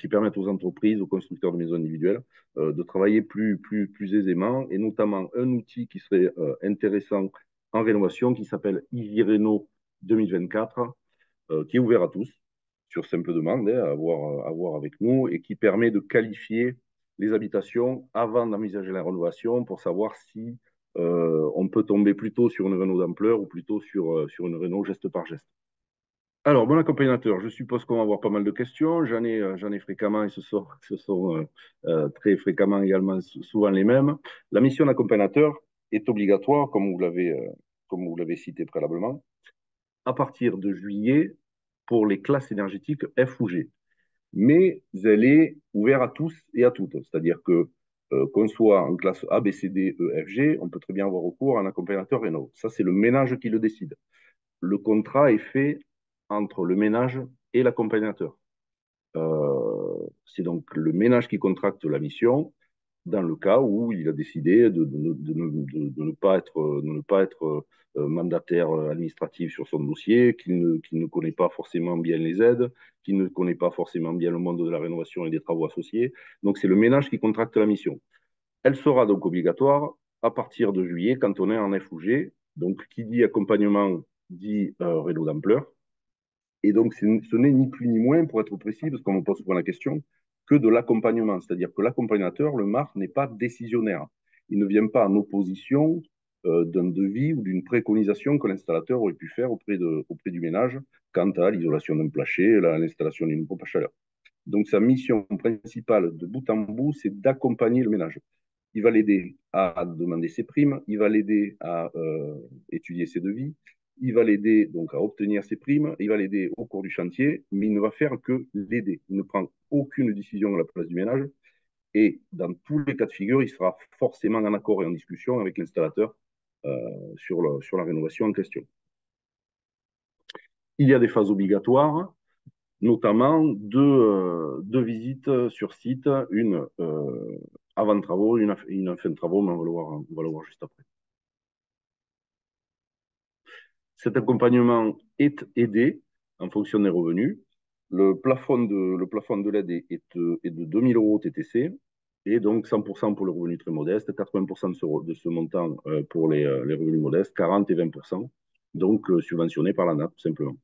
qui permettent aux entreprises, aux constructeurs de maisons individuelles de travailler plus, plus, plus aisément, et notamment un outil qui serait intéressant en rénovation qui s'appelle Easy 2024, qui est ouvert à tous sur simple demande, hein, à, voir, avec nous, et qui permet de qualifier les habitations avant d'envisager la rénovation pour savoir si euh, on peut tomber plutôt sur une réno d'ampleur ou plutôt sur, euh, sur une réno geste par geste. Alors, bon accompagnateur, je suppose qu'on va avoir pas mal de questions. J'en ai, euh, fréquemment et ce sont très fréquemment également souvent les mêmes. La mission d'accompagnateur est obligatoire, comme vous l'avez, comme vous l'avez cité préalablement, à partir de juillet pour les classes énergétiques F ou G. Mais elle est ouverte à tous et à toutes. C'est-à-dire que euh, qu'on soit en classe A, B, C, D, E, F, G, on peut très bien avoir recours à un accompagnateur Renault. Ça, c'est le ménage qui le décide. Le contrat est fait entre le ménage et l'accompagnateur. Euh, c'est donc le ménage qui contracte la mission dans le cas où il a décidé de, ne, pas être, euh, mandataire administratif sur son dossier, qu'il ne, connaît pas forcément bien les aides, qu'il ne connaît pas forcément bien le monde de la rénovation et des travaux associés. Donc c'est le ménage qui contracte la mission. Elle sera donc obligatoire à partir de juillet quand on est en F ou G. Donc qui dit accompagnement dit euh, réseau d'ampleur. Et donc ce n'est ni plus ni moins, pour être précis, parce qu'on me pose souvent la question, que de l'accompagnement. C'est-à-dire que l'accompagnateur, le MAR, n'est pas décisionnaire. Il ne vient pas en opposition euh, d'un devis ou d'une préconisation que l'installateur aurait pu faire auprès, de, auprès du ménage quant à l'isolation d'un plancher, l'installation d'une pompe à chaleur. Donc sa mission principale de bout en bout, c'est d'accompagner le ménage. Il va l'aider à demander ses primes, il va l'aider à euh, étudier ses devis, il va l'aider donc à obtenir ses primes, il va l'aider au cours du chantier, mais il ne va faire que l'aider. Il ne prend aucune décision à la place du ménage. Et dans tous les cas de figure, il sera forcément en accord et en discussion avec l'installateur euh, sur, la rénovation en question. Il y a des phases obligatoires, notamment deux, euh, visites sur site, une euh, avant travaux, une, une fin de travaux, mais on va on va le voir juste après. Cet accompagnement est aidé en fonction des revenus. Le plafond de, l'aide est, est, de 2000 euros TTC et donc 100% pour le revenu très modeste, 80% de ce, montant euh, pour les, euh, les, revenus modestes, 40 et 20%, donc euh, subventionnés par la NAP simplement.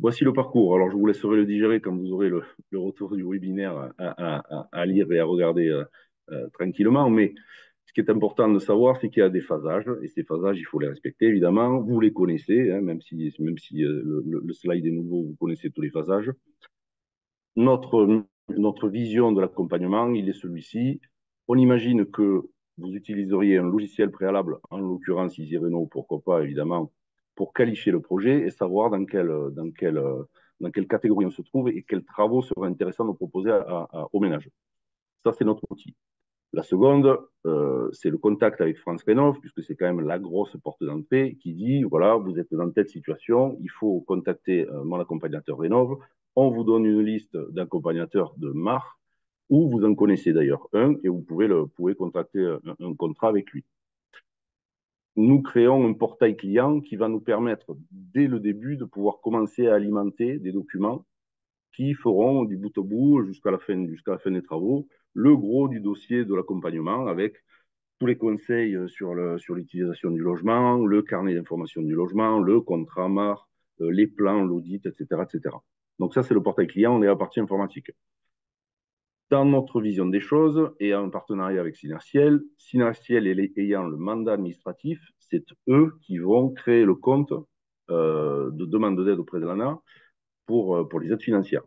Voici le parcours. Alors, je vous laisserai le digérer quand vous aurez le, retour du webinaire à, lire et à regarder euh, euh, tranquillement. Mais qui est important de savoir, c'est qu'il y a des phasages, et ces phasages, il faut les respecter, évidemment. Vous les connaissez, hein, même si, même si euh, le, slide est nouveau, vous connaissez tous les phasages. Notre, vision de l'accompagnement, il est celui-ci. On imagine que vous utiliseriez un logiciel préalable, en l'occurrence Renault, pourquoi pas, évidemment, pour qualifier le projet et savoir dans quelle catégorie on se trouve et quels travaux seraient intéressants de proposer à, à, au ménage. Ça, c'est notre outil. La seconde, euh, c'est le contact avec France Rénov, puisque c'est quand même la grosse porte d'entrée qui dit, voilà, vous êtes dans telle situation, il faut contacter euh, mon accompagnateur Rénov. On vous donne une liste d'accompagnateurs de MAR, ou vous en connaissez d'ailleurs un, et vous pouvez, le, pouvez contracter un, un contrat avec lui. Nous créons un portail client qui va nous permettre, dès le début, de pouvoir commencer à alimenter des documents qui feront du bout au bout jusqu'à la fin, jusqu'à la fin des travaux le gros du dossier de l'accompagnement avec tous les conseils euh, sur, l'utilisation du logement, le carnet d'information du logement, le contrat MAR, euh, les plans, l'audit, etc., etc. Donc ça, c'est le portail client, on est à la partie informatique. Dans notre vision des choses et en partenariat avec Synertiel, Synertiel ayant le mandat administratif, c'est eux qui vont créer le compte euh, de demande d'aide auprès de l'ANA pour les aides financières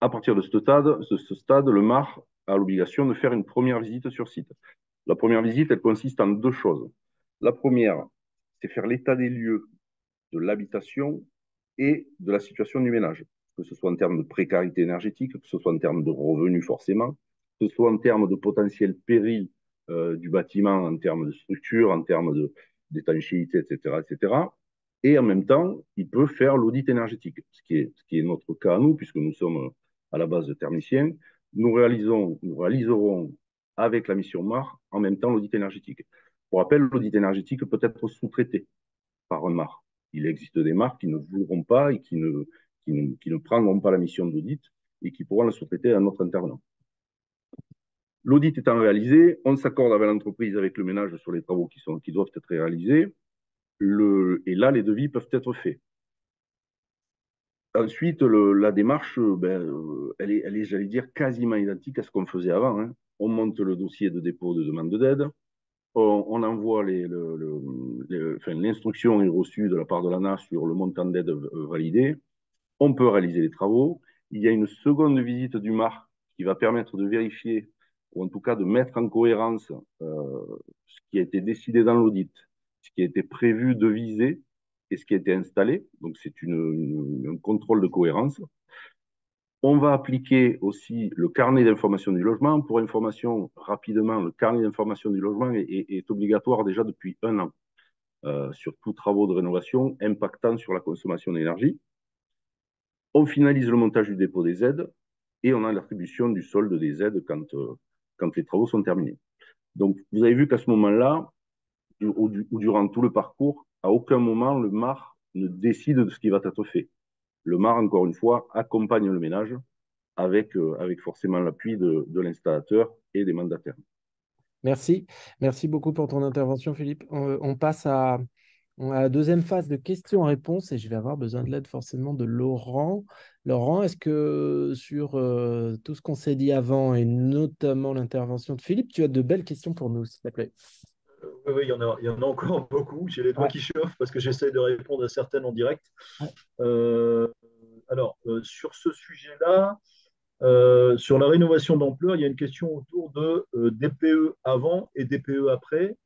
à partir de ce stade, ce, stade, le MAR a l'obligation de faire une première visite sur site. La première visite, elle consiste en deux choses. La première, c'est faire l'état des lieux de l'habitation et de la situation du ménage, que ce soit en termes de précarité énergétique, que ce soit en termes de revenus forcément, que ce soit en termes de potentiel péril euh, du bâtiment, en termes de structure, en termes d'étanchéité, etc., etc. Et en même temps, il peut faire l'audit énergétique, ce qui, est, ce qui est notre cas à nous, puisque nous sommes à la base de thermiciens, nous, réalisons, nous réaliserons avec la mission MAR en même temps l'audit énergétique. Pour rappel, l'audit énergétique peut être sous-traité par un MAR. Il existe des MAR qui ne voudront pas et qui ne, qui ne, qui ne prendront pas la mission d'audit et qui pourront la sous-traiter à notre intervenant. L'audit étant réalisé, on s'accorde avec l'entreprise, avec le ménage sur les travaux qui, sont, qui doivent être réalisés. Le, et là, les devis peuvent être faits. Ensuite, la démarche, ben, elle est, elle est j'allais dire, quasiment identique à ce qu'on faisait avant. Hein. On monte le dossier de dépôt de demande d'aide, on, on, envoie l'instruction reçue de la part de l'ANA sur le montant d'aide validé, on peut réaliser les travaux. Il y a une seconde visite du MAR qui va permettre de vérifier ou en tout cas de mettre en cohérence euh, ce qui a été décidé dans l'audit, ce qui a été prévu de viser et ce qui a été installé. Donc c'est un contrôle de cohérence. On va appliquer aussi le carnet d'information du logement. Pour information, rapidement, le carnet d'information du logement est, obligatoire déjà depuis un an euh, sur tous travaux de rénovation impactant sur la consommation d'énergie. On finalise le montage du dépôt des aides et on a l'attribution du solde des aides quand, euh, quand les travaux sont terminés. Donc, vous avez vu qu'à ce moment-là, ou, durant tout le parcours, à aucun moment le MAR ne décide de ce qui va être fait. Le MAR, encore une fois, accompagne le ménage avec, euh, avec forcément l'appui de, l'installateur et des mandataires. Merci. Merci beaucoup pour ton intervention, Philippe. On, on passe à, à, la deuxième phase de questions-réponses et je vais avoir besoin de l'aide forcément de Laurent. Laurent, est-ce que sur euh, tout ce qu'on s'est dit avant et notamment l'intervention de Philippe, tu as de belles questions pour nous, s'il te plaît? Oui, oui, il y, en a, il y en a encore beaucoup. J'ai les doigts ouais. qui chauffent parce que j'essaie de répondre à certaines en direct. Ouais. Euh, alors, euh, sur ce sujet-là, euh, sur la rénovation d'ampleur, il y a une question autour de euh, DPE avant et DPE après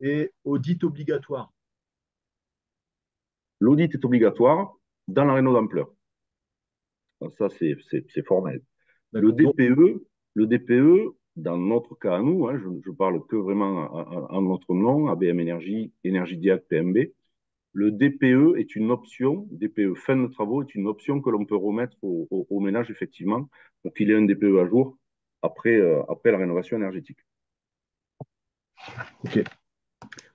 et audit obligatoire. L'audit est obligatoire dans la réno d'ampleur. Ça, c'est formel. Le DPE, le DPE, dans notre cas à nous, hein, je, je, parle que vraiment en notre nom, ABM Énergie, Énergie Diac PMB, le DPE est une option, DPE fin de travaux est une option que l'on peut remettre au, au, au, ménage, effectivement, pour qu'il ait un DPE à jour après, euh, après la rénovation énergétique. OK.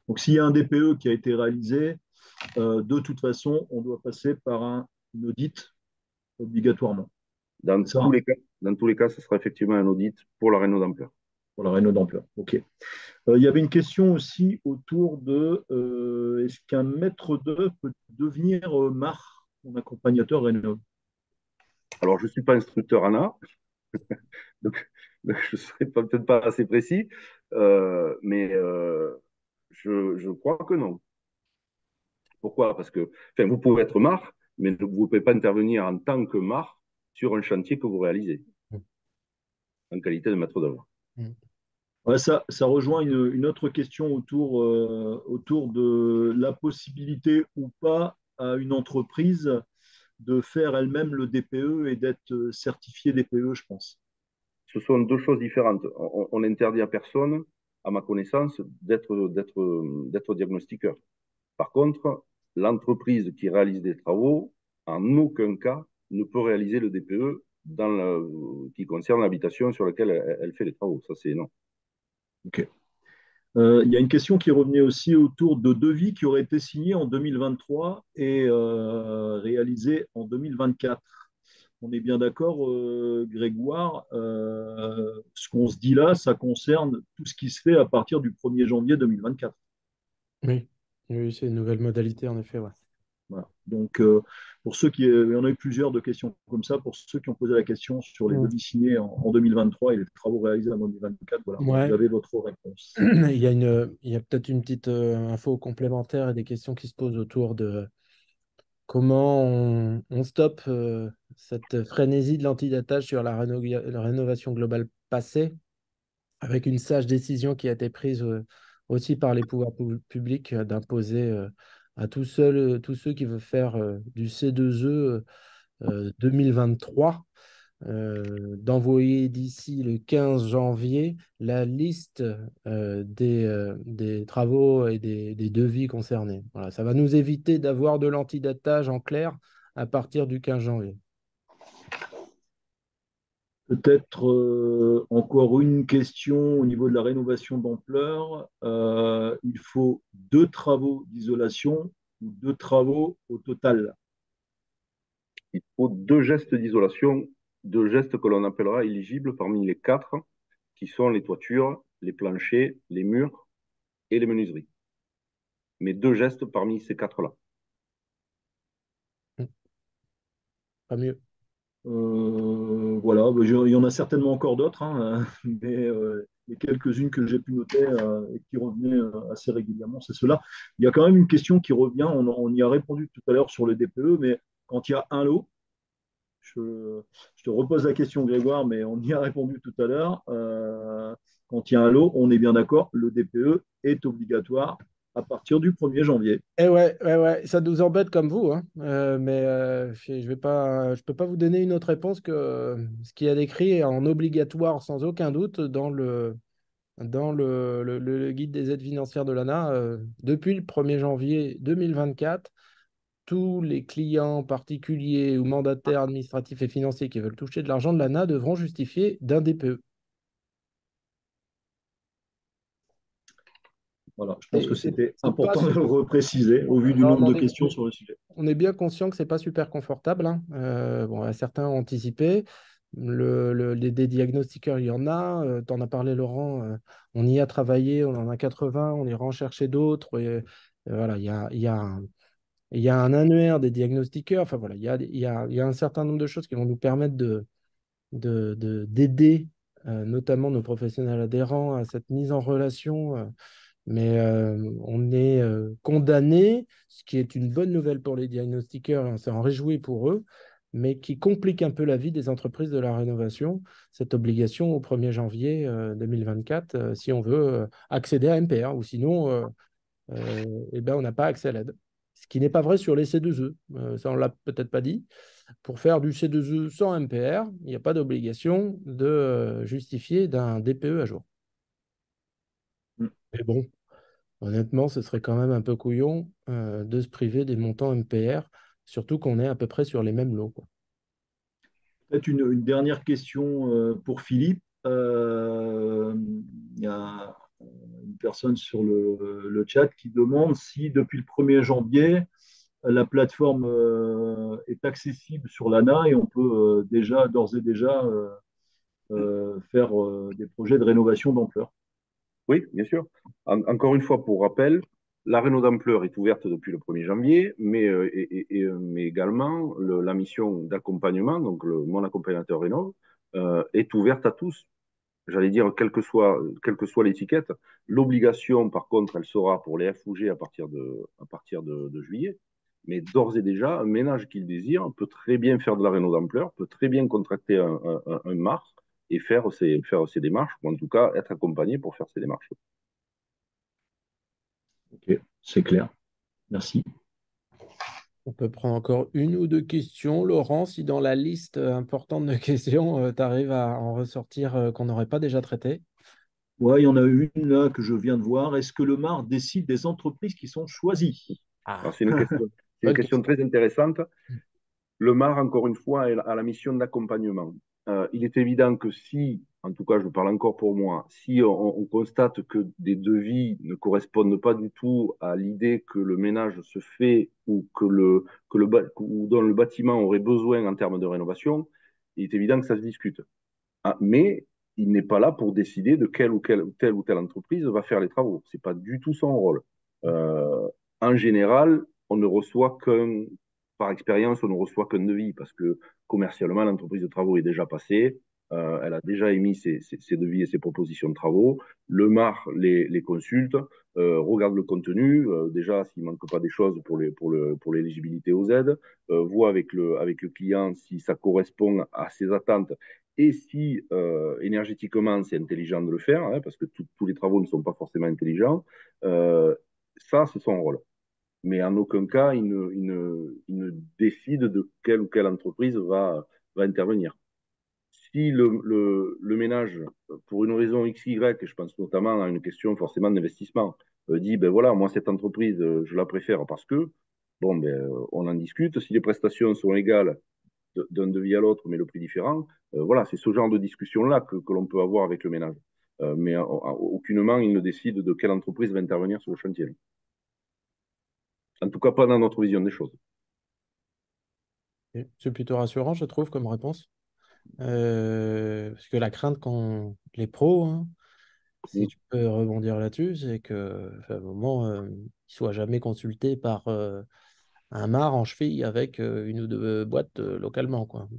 Donc, s'il y a un DPE qui a été réalisé, euh, de toute façon, on doit passer par un audit obligatoirement. Dans tous, les cas, dans tous les cas, ce sera effectivement un audit pour la réno d'ampleur. Pour la réno d'ampleur, OK. Euh, il y avait une question aussi autour de euh, est-ce qu'un maître d'œuvre peut devenir euh, MAR, mon accompagnateur réno Alors, je ne suis pas instructeur ANA, donc, donc, je ne serai peut-être pas assez précis, euh, mais je, je crois que non. Pourquoi? Parce que vous pouvez être MAR, mais vous ne pouvez pas intervenir en tant que MAR sur un chantier que vous réalisez mmh. en qualité de maître d'œuvre. Mmh. Ouais, ça, ça, rejoint une, une, autre question autour, euh, autour de la possibilité ou pas à une entreprise de faire elle-même le DPE et d'être certifiée DPE, je pense. Ce sont deux choses différentes. On, on interdit à personne, à ma connaissance, d'être diagnostiqueur. Par contre, l'entreprise qui réalise des travaux, en aucun cas, ne peut réaliser le DPE dans la, qui concerne l'habitation sur laquelle elle, elle, fait les travaux. Ça, c'est non. OK. Euh, il y a une question qui revenait aussi autour de devis qui auraient été signés en 2023 et euh, réalisés en 2024. On est bien d'accord, euh, Grégoire, euh, ce qu'on se dit là, ça concerne tout ce qui se fait à partir du 1er janvier 2024. Oui. Oui, c'est une nouvelle modalité, en effet. Ouais. Voilà. Donc, euh, pour ceux qui. Il y en a eu plusieurs de questions comme ça. Pour ceux qui ont posé la question sur les ouais. devis signés en, en, 2023 et les travaux réalisés en 2024, voilà, ouais. vous avez votre réponse. il y a, une, il y a peut-être une petite euh, info complémentaire et des questions qui se posent autour de comment on, on stoppe euh, cette frénésie de l'antidatage sur la, réno la, rénovation globale passée avec une sage décision qui a été prise euh, aussi par les pouvoirs publics euh, d'imposer euh, à tous, seuls, tous ceux qui veulent faire euh, du C2E 2023 d'envoyer d'ici le 15 janvier la liste des, des, travaux et des, des, devis concernés. Voilà, ça va nous éviter d'avoir de l'antidatage en clair à partir du 15 janvier. Peut-être euh, encore une question au niveau de la rénovation d'ampleur. Euh, il faut deux travaux d'isolation ou deux travaux au total? Il faut deux gestes d'isolation, deux gestes que l'on appellera éligibles parmi les quatre, qui sont les toitures, les planchers, les murs et les menuiseries. Mais deux gestes parmi ces quatre-là. Pas mieux. Euh, voilà, bah, il y en a certainement encore d'autres, hein, mais euh, les quelques-unes que j'ai pu noter euh, et qui revenaient assez régulièrement, c'est cela. Il y a quand même une question qui revient, on, y a répondu tout à l'heure sur le DPE, mais quand il y a un lot, je, te repose la question, Grégoire, mais on y a répondu tout à l'heure. Euh, quand il y a un lot, on est bien d'accord, le DPE est obligatoire à partir du 1er janvier. Eh ouais, ouais, ça nous embête comme vous, hein. Euh, mais euh, je ne peux pas vous donner une autre réponse que ce qui est décrit en obligatoire sans aucun doute dans le, dans le guide des aides financières de l'ANA depuis le 1er janvier 2024 tous les clients particuliers ou mandataires administratifs et financiers qui veulent toucher de l'argent de l'ANA devront justifier d'un DPE. Voilà, je pense que c'était important de le repréciser au vu du nombre de questions sur le sujet. On est bien conscient que ce n'est pas super confortable. Hein. Euh, bon, certains ont anticipé. Le, les, des diagnostiqueurs, il y en a. Euh, tu en as parlé, Laurent. Euh, on y a travaillé, on en a 80, on ira en chercher d'autres. Et, voilà, il y a, y a il y a un annuaire des diagnostiqueurs. Enfin voilà, il y a, il y a, il y a un certain nombre de choses qui vont nous permettre de, d'aider de, euh, notamment nos professionnels adhérents à cette mise en relation. Euh, mais euh, on est condamné, ce qui est une bonne nouvelle pour les diagnostiqueurs, on s'en réjouit pour eux, mais qui complique un peu la vie des entreprises de la rénovation, cette obligation au 1er janvier 2024, si on veut accéder à MPR, ou sinon, eh ben, on n'a pas accès à l'aide ce qui n'est pas vrai sur les C2E. Euh, ça, on ne l'a peut-être pas dit. Pour faire du C2E sans MPR, il n'y a pas d'obligation de euh, justifier d'un DPE à jour. Mm. Mais bon, honnêtement, ce serait quand même un peu couillon euh, de se priver des montants MPR, surtout qu'on est à peu près sur les mêmes lots. Peut-être une, dernière question pour Philippe. il y a une personne sur le, chat qui demande si depuis le 1er janvier, la plateforme euh, est accessible sur l'ANA et on peut euh, déjà, d'ores et déjà, euh, faire des projets de rénovation d'ampleur. Oui, bien sûr. encore une fois, pour rappel, la réno d'ampleur est ouverte depuis le 1er janvier, mais, mais également la mission d'accompagnement, donc le, mon accompagnateur rénov, est ouverte à tous j'allais dire, quelle que soit, l'étiquette. L'obligation, par contre, elle sera pour les F ou G à partir de, à partir de, juillet. Mais d'ores et déjà, un ménage qui le désire peut très bien faire de la réno d'ampleur, peut très bien contracter un, un, un MAR et faire ses démarches, ou en tout cas être accompagné pour faire ses démarches. Ok, c'est clair. Merci. On peut prendre encore une ou deux questions. Laurent, si dans la liste importante de questions, euh, tu arrives à en ressortir euh, qu'on n'aurait pas déjà traité Oui, il y en a une là que je viens de voir. Est-ce que le MAR décide des entreprises qui sont choisies? Ah. C'est une, question, très intéressante. Le MAR, encore une fois, a la mission d'accompagnement. Euh, il est évident que si en tout cas, je parle encore pour moi, si on, constate que des devis ne correspondent pas du tout à l'idée que le ménage se fait ou que le, que le, ou dont le bâtiment aurait besoin en termes de rénovation, il est évident que ça se discute. Ah, mais il n'est pas là pour décider de quelle ou, quelle, telle ou telle entreprise va faire les travaux. Ce n'est pas du tout son rôle. Euh, en général, on ne reçoit qu'un, par expérience, on ne reçoit qu'un devis parce que commercialement, l'entreprise de travaux est déjà passée euh, elle a déjà émis ses, devis et ses propositions de travaux. Le MAR les, consulte, euh, regarde le contenu, euh, déjà s'il ne manque pas des choses pour, l'éligibilité aux aides, voit avec le, avec le client si ça correspond à ses attentes et si énergétiquement c'est intelligent de le faire, hein, parce que tous les travaux ne sont pas forcément intelligents. ça, c'est son rôle mais en aucun cas, il ne, décide de quelle ou quelle entreprise va, intervenir si le, ménage, pour une raison X, Y, je pense notamment à une question forcément d'investissement, euh, dit, ben voilà, moi, cette entreprise, euh, je la préfère parce que, bon, ben, euh, on en discute. Si les prestations sont égales d'un devis à l'autre, mais le prix différent, voilà, c'est ce genre de discussion-là que l'on peut avoir avec le ménage. mais aucunement, il ne décide de quelle entreprise va intervenir sur le chantier. En tout cas, pas dans notre vision des choses. C'est plutôt rassurant, je trouve, comme réponse. Euh, parce que la crainte quand les pros, hein, si tu peux rebondir là-dessus, c'est que à un moment, euh, ils ne soient jamais consultés par euh, un mar en cheville avec une ou deux boîtes localement. Quoi.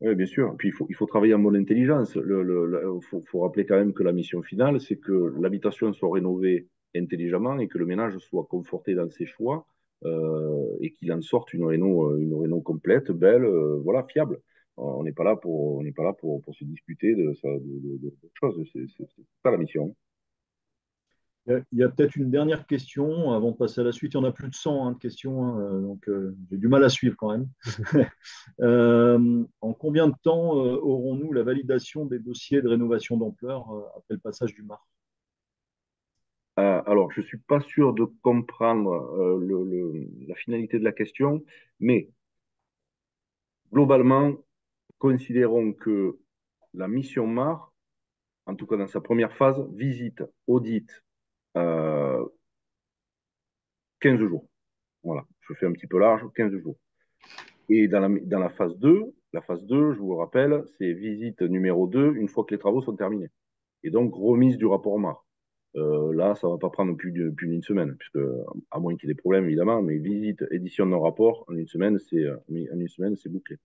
oui, bien sûr. Puis il faut, il faut travailler en bonne intelligence. Il faut, rappeler quand même que la mission finale, c'est que l'habitation soit rénovée intelligemment et que le ménage soit conforté dans ses choix euh, et qu'il en sorte une réunion, euh, une complète, belle, euh, voilà, fiable. On n'est pas là pour, on n'est pas là pour, pour, se disputer de, ça, de, de, de choses. C'est pas la mission. Il y a, peut-être une dernière question avant de passer à la suite. Il y en a plus de 100 hein, de questions, hein, donc euh, j'ai du mal à suivre quand même. euh, en combien de temps euh, aurons-nous la validation des dossiers de rénovation d'ampleur euh, après le passage du MAR euh, alors, je ne suis pas sûr de comprendre euh, le, la finalité de la question, mais globalement, considérons que la mission MAR, en tout cas dans sa première phase, visite, audit, euh, 15 jours. Voilà, je fais un petit peu large, 15 jours. Et dans la, phase 2, la phase 2, je vous rappelle, c'est visite numéro 2 une fois que les travaux sont terminés. Et donc remise du rapport MAR. Euh, là, ça va pas prendre plus d'une semaine, puisque à moins qu'il y ait des problèmes évidemment, mais visite, édition d'un rapport en une semaine, c'est euh, en une semaine, c'est bouclé.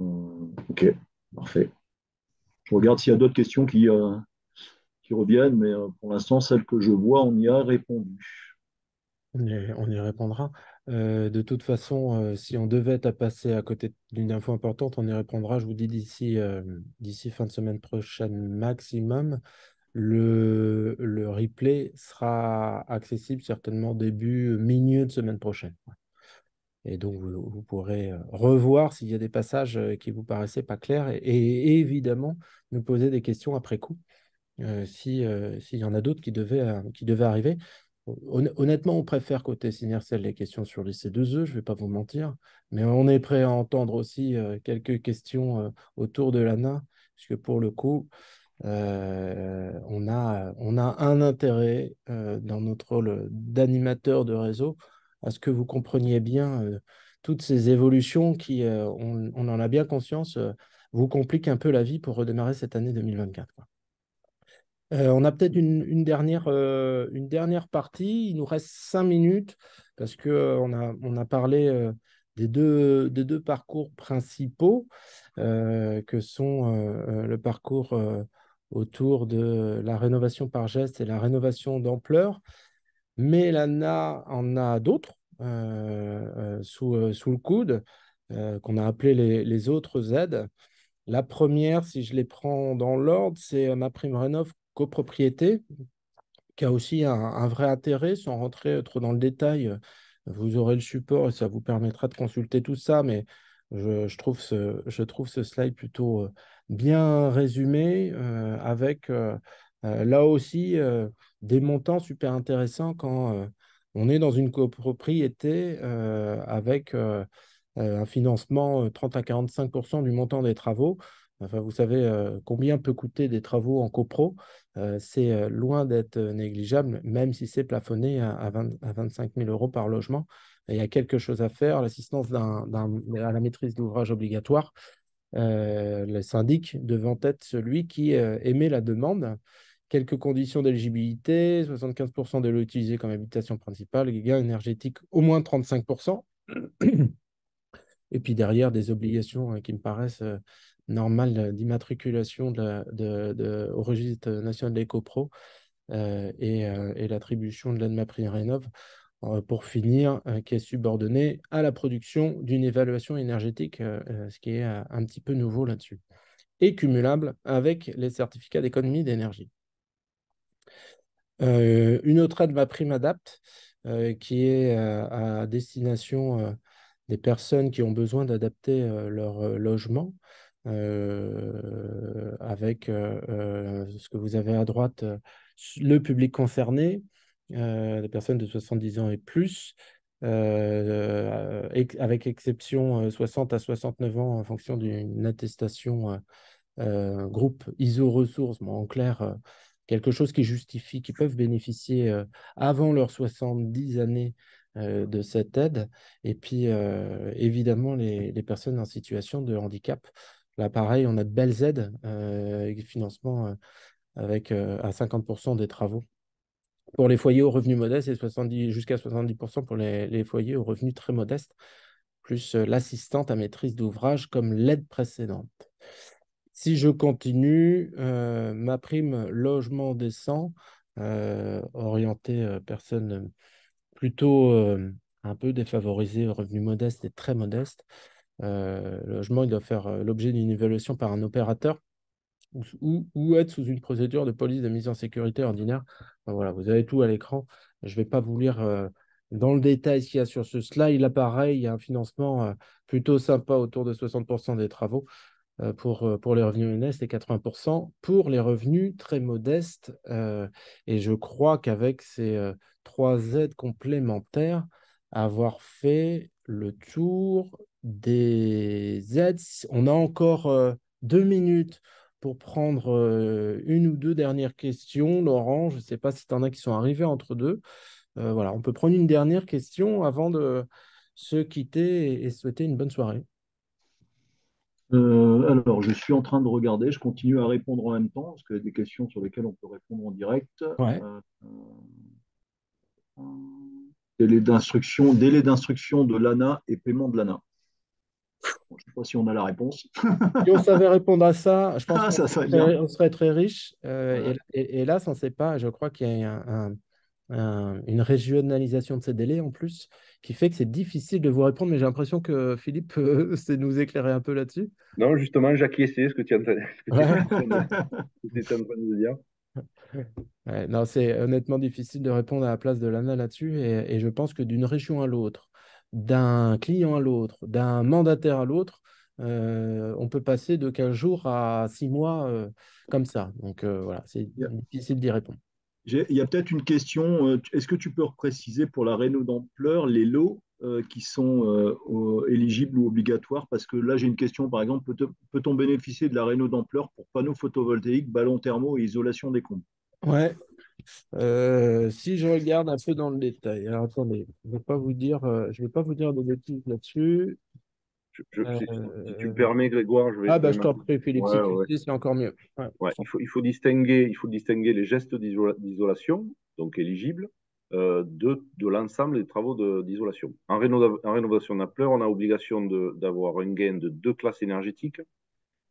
Euh, ok, parfait. Je regarde s'il y a d'autres questions qui, euh, qui reviennent, mais euh, pour l'instant, celles que je vois, on y a répondu. On y, on y répondra. Euh, de toute façon, euh, si on devait à passer à côté d'une info importante, on y répondra, je vous dis, d'ici euh, d'ici fin de semaine prochaine maximum. Le, le replay sera accessible certainement début, milieu de semaine prochaine. Et donc, vous, vous pourrez revoir s'il y a des passages qui vous paraissaient pas clairs et, évidemment nous poser des questions après coup si, s'il y en a d'autres qui qui devaient arriver. Honnêtement, on préfère côté Synercell les questions sur les C2E, je ne vais pas vous mentir, mais on est prêt à entendre aussi euh, quelques questions euh, autour de l'ANA, puisque pour le coup, euh, on, a, un intérêt dans notre rôle d'animateur de réseau à ce que vous compreniez bien toutes ces évolutions qui, on, en a bien conscience, vous compliquent un peu la vie pour redémarrer cette année 2024. Quoi. Euh, on a peut-être une, dernière, euh, une dernière partie. Il nous reste cinq minutes parce qu'on euh, a, on a parlé des, deux, des deux parcours principaux que sont le parcours autour de la rénovation par geste et la rénovation d'ampleur. Mais l'ANA en a d'autres sous, sous le coude qu'on a appelé les, les autres aides. La première, si je les prends dans l'ordre, c'est ma prime rénov copropriété, qui a aussi un, vrai intérêt, sans rentrer trop dans le détail. Vous aurez le support et ça vous permettra de consulter tout ça, mais je, trouve, ce, je trouve ce slide plutôt euh, bien résumé, euh, avec euh, là aussi des montants super intéressants quand on est dans une copropriété avec un financement 30 à 45% du montant des travaux. Enfin, vous savez combien peut coûter des travaux en copro. Euh, c'est euh, loin d'être négligeable, même si c'est plafonné à, à, 20, à 25 000 euros par logement. Il y a quelque chose à faire. L'assistance à la maîtrise d'ouvrage obligatoire, le syndic devant être celui qui émet la demande. Quelques conditions d'éligibilité, 75% de l'eau utilisée comme habitation principale, gain énergétique au moins 35%. Et puis derrière, des obligations qui me paraissent normale d'immatriculation de de, au registre national des euh, et, euh, et l'attribution de l'ANMA Rénov euh, pour finir, euh, qui est subordonnée à la production d'une évaluation énergétique, euh, euh, ce qui est un petit peu nouveau là-dessus, et cumulable avec les certificats d'économie d'énergie. une autre aide, ma prime Adapt, qui est à destination des personnes qui ont besoin d'adapter leur logement euh, avec euh, euh, ce que vous avez à droite, le public concerné, des personnes de 70 ans et plus, avec exception 60 à 69 ans en fonction d'une attestation groupe ISO ressources, en clair, quelque chose qui justifie qu'ils peuvent bénéficier avant leurs 70 années de cette aide. Et puis, évidemment, les, les, personnes en situation de handicap. Là, pareil, on a de belles aides, financement avec à 50% des travaux pour les foyers aux revenus modestes et jusqu'à 70% pour les, foyers aux revenus très modestes, plus l'assistante à maîtrise d'ouvrage comme l'aide précédente. Si je continue, ma prime logement décent, orientée personnes plutôt un peu défavorisées, revenus modestes et très modestes, le logement il doit faire l'objet d'une évaluation par un opérateur ou, être sous une procédure de police de mise en sécurité ordinaire. voilà, vous avez tout à l'écran. Je ne vais pas vous lire dans le détail ce qu'il y a sur ce slide. Là, pareil, il y a un financement plutôt sympa autour de 60% des travaux. Euh, pour, euh, pour les revenus modestes et 80% pour les revenus très modestes. Euh, et je crois qu'avec ces trois aides complémentaires, avoir fait le tour des aides, on a encore deux minutes pour prendre une ou deux dernières questions. Laurent, je ne sais pas si tu en as qui sont arrivés entre deux. voilà, on peut prendre une dernière question avant de se quitter et souhaiter une bonne soirée. Euh, alors, je suis en train de regarder, je continue à répondre en même temps, parce qu'il y a des questions sur lesquelles on peut répondre en direct. Euh, euh, délai d'instruction de l'ANA et paiement de l'ANA. Je ne sais pas si on a la réponse. si on savait répondre à ça, je pense ah, qu'on serait, on serait très riche. et, là, ça ne sait pas. Je crois qu'il y a un, une régionalisation de ces délais en plus, qui fait que c'est difficile de vous répondre, mais j'ai l'impression que Philippe euh, sait nous éclairer un peu là-dessus. Non, justement, j'acquiesçais ce que tu es en train, de dire? non, c'est honnêtement difficile de répondre à la place de l'ANA là-dessus, et, je pense que d'une région à l'autre, d'un client à l'autre, d'un mandataire à l'autre, euh, on peut passer de 15 jours à 6 mois euh, comme ça. Donc voilà, c'est difficile d'y répondre. Il y a peut-être une question. Euh, est-ce que tu peux préciser pour la réno d'ampleur les lots euh, qui sont euh, éligibles ou obligatoires? Parce que là, j'ai une question, par exemple, peut-on bénéficier de la réno d'ampleur pour panneaux photovoltaïques, ballons thermaux et isolation des comptes Ouais. Si je regarde un peu dans le détail, alors attendez, je ne vais pas vous dire, je vais pas vous dire de bêtises là-dessus. Si, tu me permets, Grégoire, je vais. Ah, bah, je t'en prie, Philippe, si c'est encore mieux. il, faut, il, faut distinguer, il faut distinguer les gestes d'isolation, donc éligibles, euh, de, de l'ensemble des travaux d'isolation. En, en, rénovation d'ampleur, on a obligation d'avoir un gain de deux classes énergétiques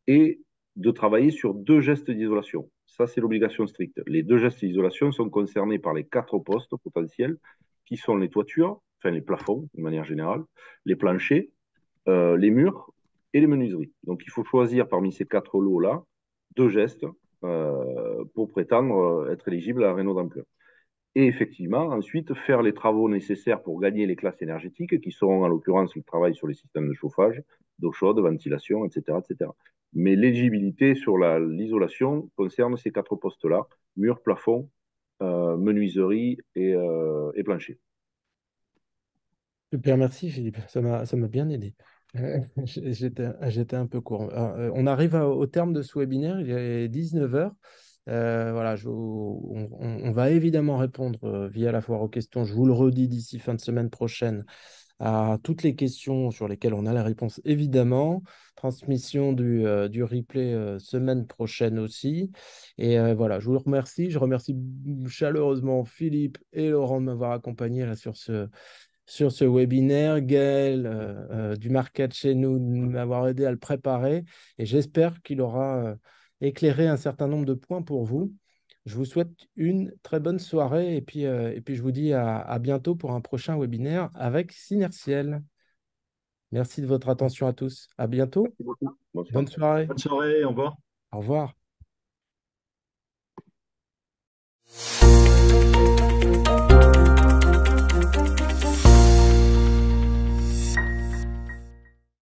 et de travailler sur deux gestes d'isolation. Ça, c'est l'obligation stricte. Les deux gestes d'isolation sont concernés par les quatre postes potentiels, qui sont les toitures, enfin les plafonds de manière générale, les planchers, euh, les murs et les menuiseries. Donc il faut choisir parmi ces quatre lots-là deux gestes euh, pour prétendre euh, être éligible à la réno d'ampleur. Et effectivement, ensuite, faire les travaux nécessaires pour gagner les classes énergétiques, qui seront en l'occurrence le travail sur les systèmes de chauffage, d'eau chaude, ventilation, etc. etc. Mais l'éligibilité sur l'isolation concerne ces quatre postes-là, murs, plafond, menuiserie et, et plancher. Super, merci Philippe, ça m'a bien aidé. J'étais un peu court. Euh, on arrive au terme de ce webinaire, il est 19h. Euh, voilà, on, va évidemment répondre euh, via la foire aux questions. Je vous le redis d'ici fin de semaine prochaine à toutes les questions sur lesquelles on a la réponse, évidemment. Transmission du, du replay semaine prochaine aussi. Et voilà, je vous remercie. Je remercie chaleureusement Philippe et Laurent de m'avoir accompagné là, sur ce, sur ce webinaire. Gaël euh, euh, du Market chez nous m'avoir aidé à le préparer et j'espère qu'il aura euh, éclairé un certain nombre de points pour vous. Je vous souhaite une très bonne soirée et puis, et puis je vous dis à, bientôt pour un prochain webinaire avec Synertiel. Merci de votre attention à tous. À bientôt. Bonne soirée. Bonne soirée. Au revoir. Au revoir.